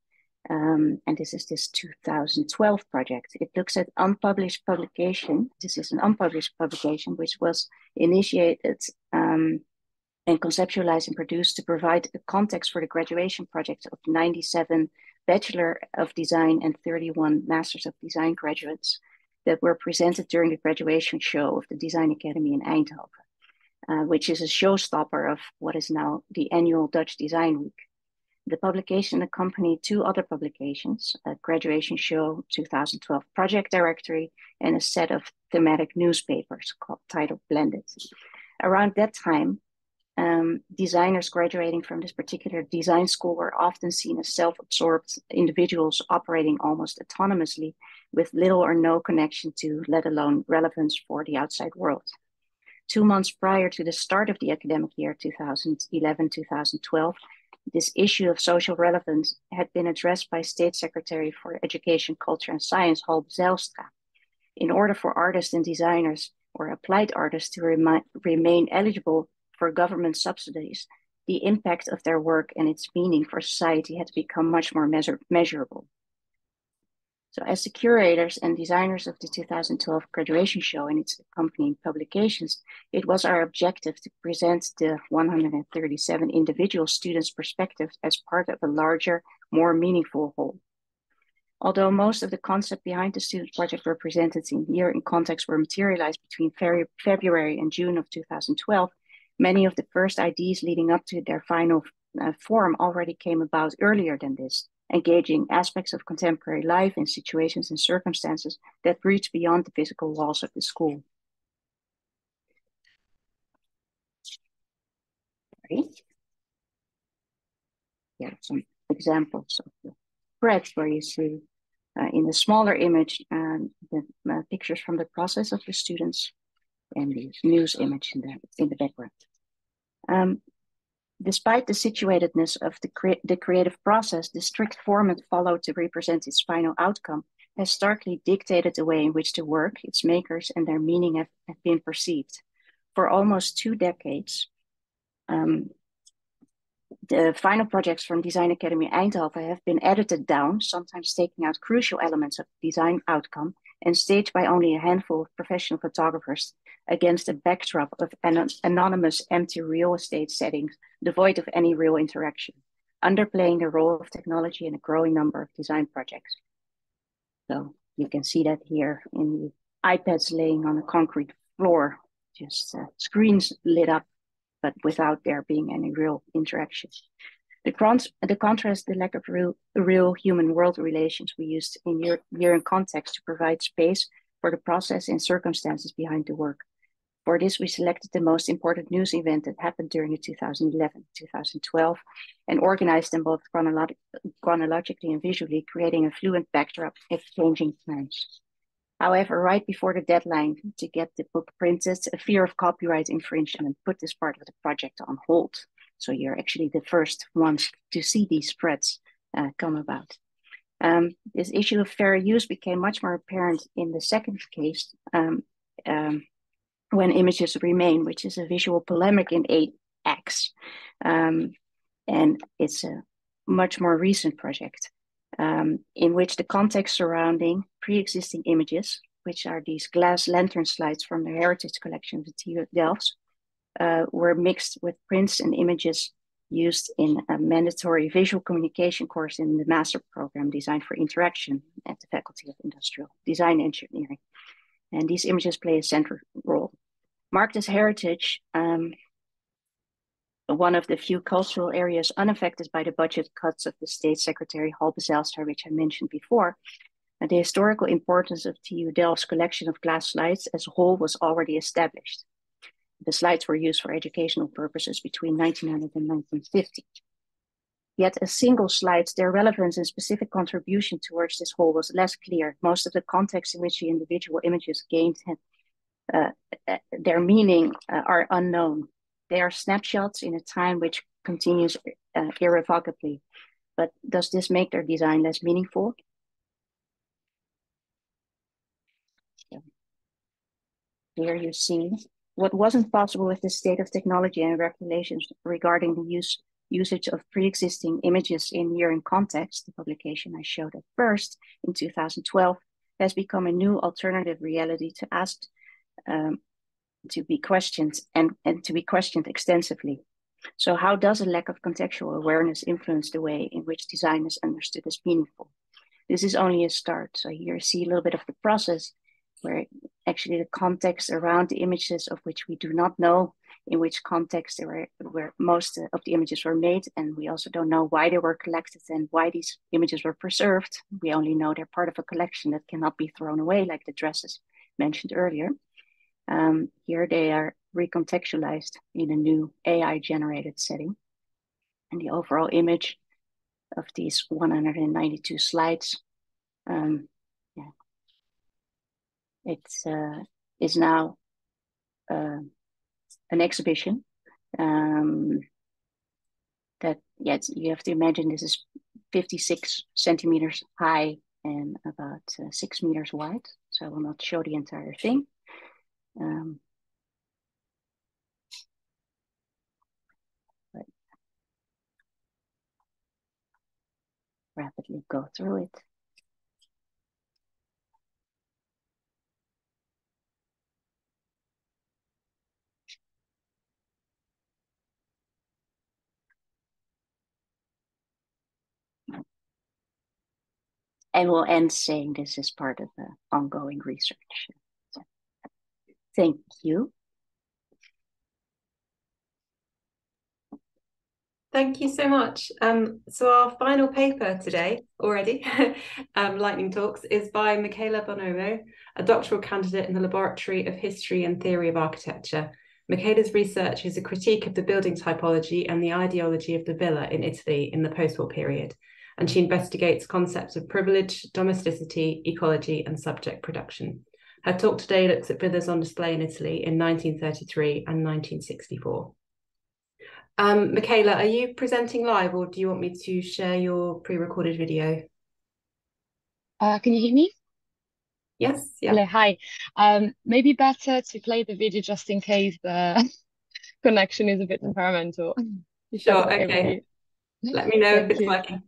Um, and this is this 2012 project. It looks at unpublished publication. This is an unpublished publication, which was initiated um, and conceptualized and produced to provide a context for the graduation project of 97 Bachelor of Design and 31 Masters of Design graduates that were presented during the graduation show of the Design Academy in Eindhoven, uh, which is a showstopper of what is now the annual Dutch Design Week. The publication accompanied two other publications, a graduation show 2012 project directory and a set of thematic newspapers called titled Blended. Around that time, um, designers graduating from this particular design school were often seen as self absorbed individuals operating almost autonomously with little or no connection to, let alone relevance for the outside world. Two months prior to the start of the academic year 2011 2012, this issue of social relevance had been addressed by State Secretary for Education, Culture and Science, Halbe Zijlstra. In order for artists and designers or applied artists to remi- remain eligible for government subsidies, the impact of their work and its meaning for society had become much more measure measurable. So as the curators and designers of the 2012 graduation show and its accompanying publications, it was our objective to present the 137 individual students' perspectives as part of a larger, more meaningful whole. Although most of the concept behind the student project were presented in context were materialized between February and June of 2012, Many of the first ideas leading up to their final uh, form already came about earlier than this, engaging aspects of contemporary life in situations and circumstances that reach beyond the physical walls of the school. Sorry. Yeah, some examples of the spreads where you see uh, in the smaller image um, the uh, pictures from the process of the students and the news image in the, in the background. Um, despite the situatedness of the, cre the creative process, the strict format followed to represent its final outcome has starkly dictated the way in which the work, its makers, and their meaning have, have been perceived. For almost two decades, um, the final projects from Design Academy Eindhoven have been edited down, sometimes taking out crucial elements of design outcome and staged by only a handful of professional photographers against a backdrop of an anonymous empty real estate settings devoid of any real interaction, underplaying the role of technology in a growing number of design projects. So you can see that here in the iPads laying on a concrete floor, just uh, screens lit up, but without there being any real interaction. The, the contrast, the lack of real, real human world relations we used in year, year in context to provide space for the process and circumstances behind the work. For this, we selected the most important news event that happened during the 2011 2012 and organized them both chronolo chronologically and visually, creating a fluent backdrop of changing times. However, right before the deadline to get the book printed, a fear of copyright infringement put this part of the project on hold. So you're actually the first ones to see these spreads uh, come about. Um, this issue of fair use became much more apparent in the second case um, um, when images remain, which is a visual polemic in 8X. Um, and it's a much more recent project um, in which the context surrounding pre-existing images, which are these glass lantern slides from the heritage collection of the TU Delft, uh, were mixed with prints and images used in a mandatory visual communication course in the master program designed for interaction at the Faculty of Industrial Design Engineering. And these images play a central role. Marked as heritage, um, one of the few cultural areas unaffected by the budget cuts of the State Secretary Halbe which I mentioned before, and the historical importance of TU Delft's collection of glass slides as a whole was already established. The slides were used for educational purposes between 1900 and 1950. Yet a single slide, their relevance and specific contribution towards this whole was less clear. Most of the context in which the individual images gained uh, their meaning uh, are unknown. They are snapshots in a time which continues uh, irrevocably. But does this make their design less meaningful? Here you see what wasn't possible with the state of technology and regulations regarding the use usage of pre-existing images in year context, the publication I showed at first in 2012, has become a new alternative reality to ask um, to be questioned and, and to be questioned extensively. So how does a lack of contextual awareness influence the way in which design is understood as meaningful? This is only a start. So here you see a little bit of the process where actually the context around the images of which we do not know in which context they were where most of the images were made and we also don't know why they were collected and why these images were preserved we only know they're part of a collection that cannot be thrown away like the dresses mentioned earlier um, here they are recontextualized in a new ai generated setting. And the overall image of these 192 slides um, it's uh, is now uh, an exhibition um, that yes you have to imagine this is 56 centimeters high and about uh, six meters wide. So i will not show the entire thing um, rapidly go through it and we'll end saying this is part of the ongoing research. Thank you. Thank you so much. Um, so our final paper today already, um, Lightning Talks, is by Michela Bonomo, a doctoral candidate in the Laboratory of History and Theory of Architecture. Michela's research is a critique of the building typology and the ideology of the villa in Italy in the post-war period and she investigates concepts of privilege, domesticity, ecology, and subject production. Her talk today looks at villas on display in Italy in 1933 and 1964. Um, Michela, are you presenting live or do you want me to share your pre-recorded video? Uh, can you hear me? Yes. Yeah. Hello, hi. Um, maybe better to play the video just in case the connection is a bit temperamental. Sure, okay. Let me know Thank if it's you. working.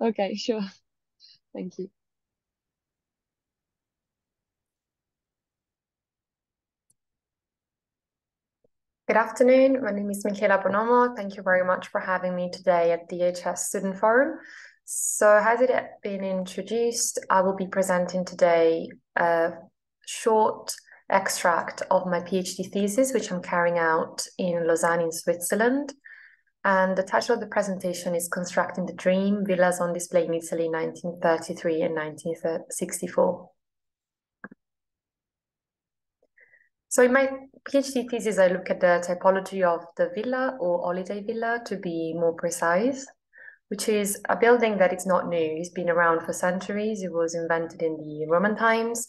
Okay, sure. Thank you. Good afternoon. My name is Michela Bonomo. Thank you very much for having me today at the DHS Student Forum. So as it been introduced, I will be presenting today a short extract of my PhD thesis, which I'm carrying out in Lausanne in Switzerland. And the title of the presentation is Constructing the Dream, Villas on Display in Italy, 1933 and 1964. So in my PhD thesis, I look at the typology of the villa or holiday villa to be more precise, which is a building that is not new. It's been around for centuries. It was invented in the Roman times.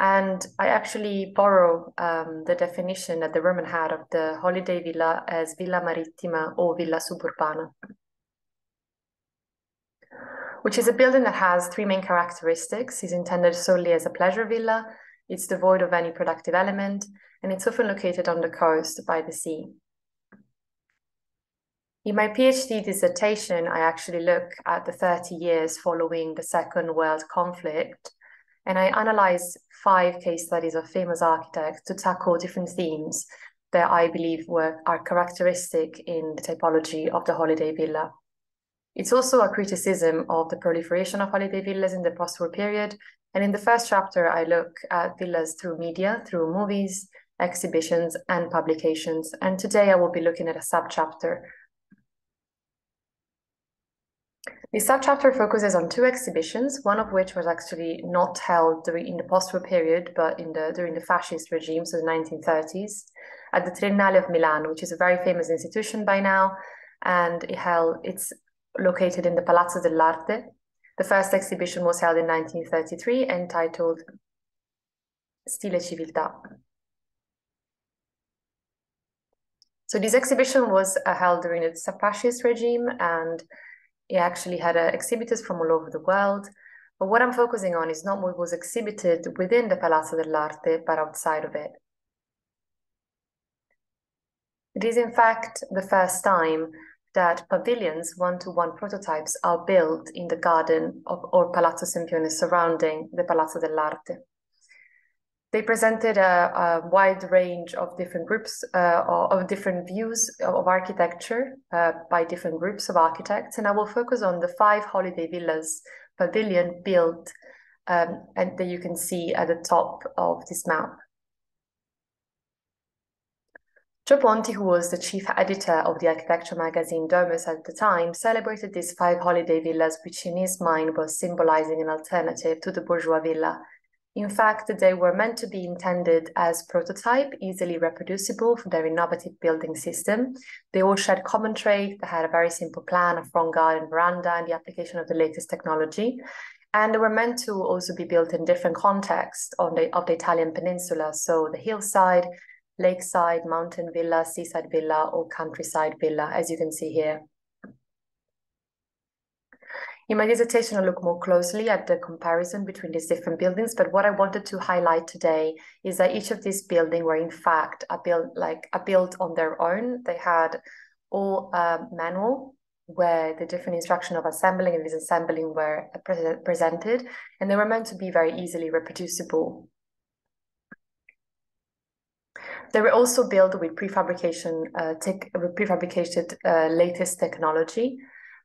And I actually borrow um, the definition that the Roman had of the holiday villa as villa marittima or villa suburbana, which is a building that has three main characteristics. It's intended solely as a pleasure villa, it's devoid of any productive element, and it's often located on the coast by the sea. In my PhD dissertation, I actually look at the 30 years following the Second World Conflict, and I analyze five case studies of famous architects to tackle different themes that I believe were are characteristic in the typology of the holiday villa. It's also a criticism of the proliferation of holiday villas in the post-war period and in the first chapter, I look at villas through media, through movies, exhibitions, and publications. And today I will be looking at a subchapter. The subchapter focuses on two exhibitions, one of which was actually not held during in the post-war period, but in the during the fascist regime, so the 1930s, at the Triennale of Milan, which is a very famous institution by now, and it held it's located in the Palazzo dell'Arte, the first exhibition was held in 1933 entitled Stile Civiltà. So this exhibition was uh, held during the fascist regime and it actually had uh, exhibitors from all over the world. But what I'm focusing on is not what was exhibited within the Palazzo dell'Arte, but outside of it. It is in fact the first time that pavilions, one-to-one prototypes, are built in the garden of or Palazzo Sempione surrounding the Palazzo dell'Arte. They presented a, a, wide range of different groups, uh, of different views of architecture uh, by different groups of architects, and I will focus on the five holiday villas pavilion built um, and that you can see at the top of this map. Gio Ponti, who was the chief editor of the architecture magazine Domus at the time, celebrated these five holiday villas, which in his mind was symbolizing an alternative to the bourgeois villa. In fact, they were meant to be intended as prototype, easily reproducible for their innovative building system. They all shared common traits. They had a very simple plan, a front garden, veranda, and the application of the latest technology. And they were meant to also be built in different contexts on the, of the Italian peninsula. So the hillside, lakeside, mountain villa, seaside villa, or countryside villa, as you can see here. In my dissertation, I look more closely at the comparison between these different buildings, but what I wanted to highlight today is that each of these buildings were in fact a built like a built on their own. They had all uh, manual where the different instruction of assembling and disassembling were pre presented, and they were meant to be very easily reproducible they were also built with prefabrication, uh, tech, prefabricated uh, latest technology.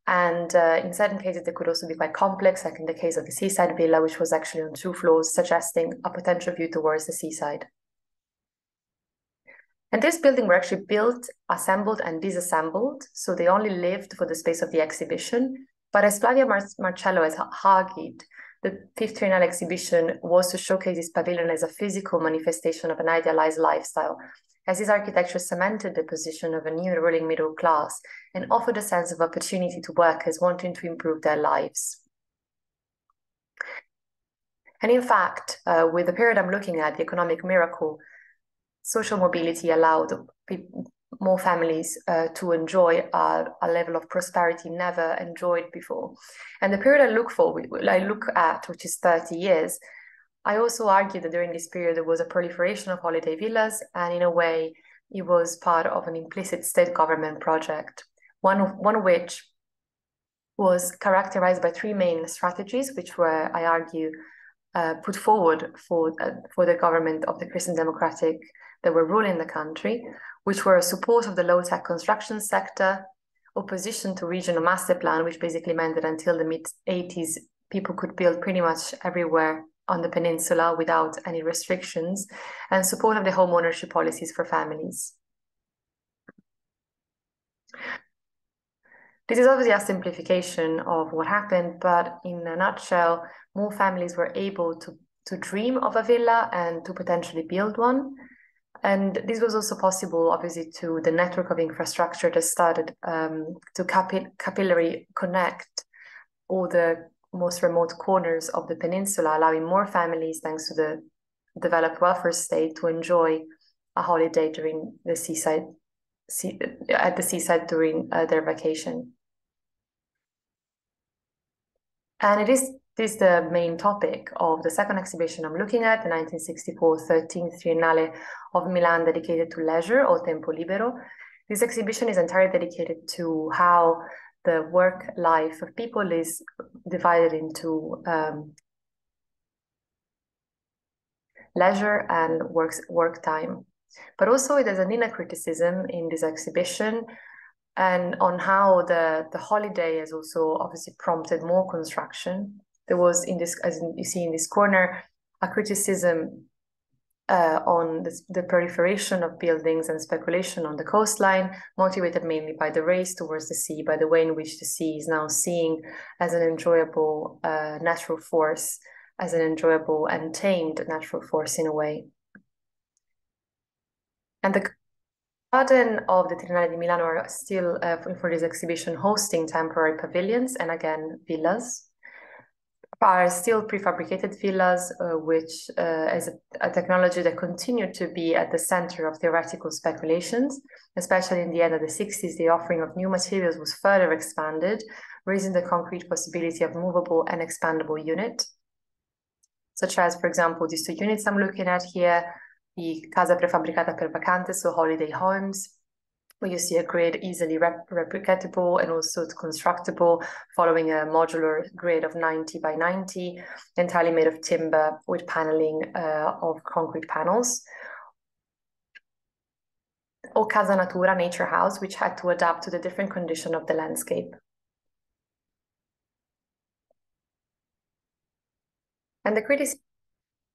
And uh, in certain cases, they could also be quite complex, like in the case of the seaside villa, which was actually on two floors, suggesting a potential view towards the seaside. And this building were actually built, assembled, and disassembled. So they only lived for the space of the exhibition. But as Flavia Mar Marcello has argued, the fifth triennial exhibition was to showcase this pavilion as a physical manifestation of an idealized lifestyle, as this architecture cemented the position of a new ruling middle class and offered a sense of opportunity to workers wanting to improve their lives. And in fact, uh, with the period I'm looking at, the economic miracle, social mobility allowed more families uh, to enjoy a, a, level of prosperity never enjoyed before. And the period I look for, I look at, which is 30 years, I also argue that during this period there was a proliferation of holiday villas, and in a way, it was part of an implicit state government project, one of, one of which was characterized by three main strategies, which were, I argue, uh, put forward for, uh, for the government of the Christian Democratic that were ruling the country, which were a support of the low-tech construction sector, opposition to regional master plan, which basically meant that until the mid 80s, people could build pretty much everywhere on the peninsula without any restrictions, and support of the home ownership policies for families. This is obviously a simplification of what happened, but in a nutshell, more families were able to, to dream of a villa and to potentially build one. And this was also possible, obviously, to the network of infrastructure that started um, to capi- capillary connect all the most remote corners of the peninsula, allowing more families, thanks to the developed welfare state, to enjoy a holiday during the seaside, sea, at the seaside during uh, their vacation. And it is this is the main topic of the second exhibition I'm looking at, the 1964 13th Triennale of Milan dedicated to leisure or tempo libero. This exhibition is entirely dedicated to how the work life of people is divided into um, leisure and works, work time. But also there's an inner criticism in this exhibition and on how the, the holiday has also obviously prompted more construction there was in this, as you see in this corner, a criticism uh, on the, the, proliferation of buildings and speculation on the coastline, motivated mainly by the race towards the sea, by the way in which the sea is now seen as an enjoyable uh, natural force, as an enjoyable and tamed natural force in a way. And the garden of the Triennale di Milano are still, uh, for this exhibition, hosting temporary pavilions and again, villas are still prefabricated villas, uh, which uh, is a, a, technology that continued to be at the center of theoretical speculations, especially in the end of the 60s, the offering of new materials was further expanded, raising the concrete possibility of movable and expandable unit, such as, for example, these two units I'm looking at here, the Casa Prefabbricata per Vacanze, so holiday homes, where you see a grid easily rep replicatable and also constructible following a modular grid of 90 by 90, entirely made of timber with paneling uh, of concrete panels. Or Casa Natura nature house, which had to adapt to the different condition of the landscape. And the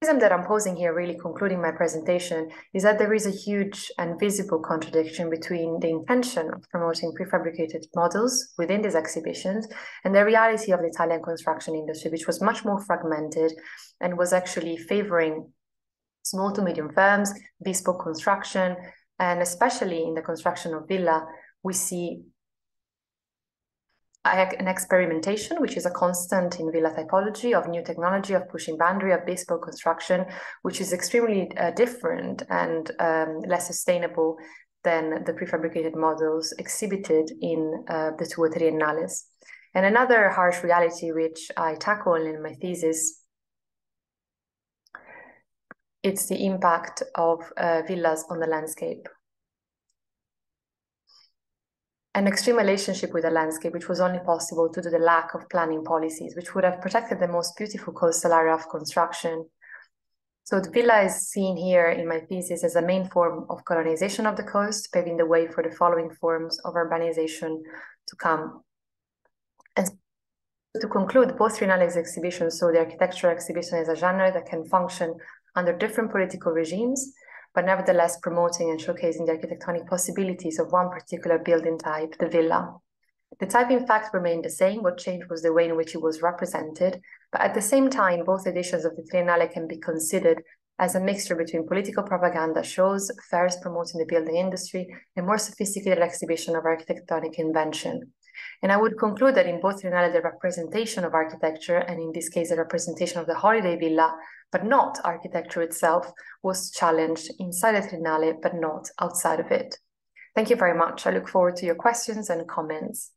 criticism that I'm posing here, really concluding my presentation, is that there is a huge and visible contradiction between the intention of promoting prefabricated models within these exhibitions and the reality of the Italian construction industry, which was much more fragmented and was actually favoring small to medium firms, bespoke construction, and especially in the construction of villa, we see an experimentation, which is a constant in villa typology of new technology, of pushing boundary, of bespoke construction, which is extremely uh, different and um, less sustainable than the prefabricated models exhibited in uh, the two triennales. And another harsh reality, which I tackle in my thesis, it's the impact of uh, villas on the landscape an extreme relationship with the landscape, which was only possible due to the lack of planning policies, which would have protected the most beautiful coastal area of construction. So the villa is seen here in my thesis as a main form of colonization of the coast, paving the way for the following forms of urbanization to come. And to conclude, both Triennale's exhibitions so the architectural exhibition is a genre that can function under different political regimes but nevertheless promoting and showcasing the architectonic possibilities of one particular building type, the villa. The type, in fact, remained the same. What changed was the way in which it was represented. But at the same time, both editions of the Triennale can be considered as a mixture between political propaganda shows, fairs promoting the building industry, and more sophisticated exhibition of architectonic invention. And I would conclude that in both Triennale, the representation of architecture, and in this case, the representation of the holiday villa, but not architecture itself, was challenged inside the Triennale, but not outside of it. Thank you very much. I look forward to your questions and comments.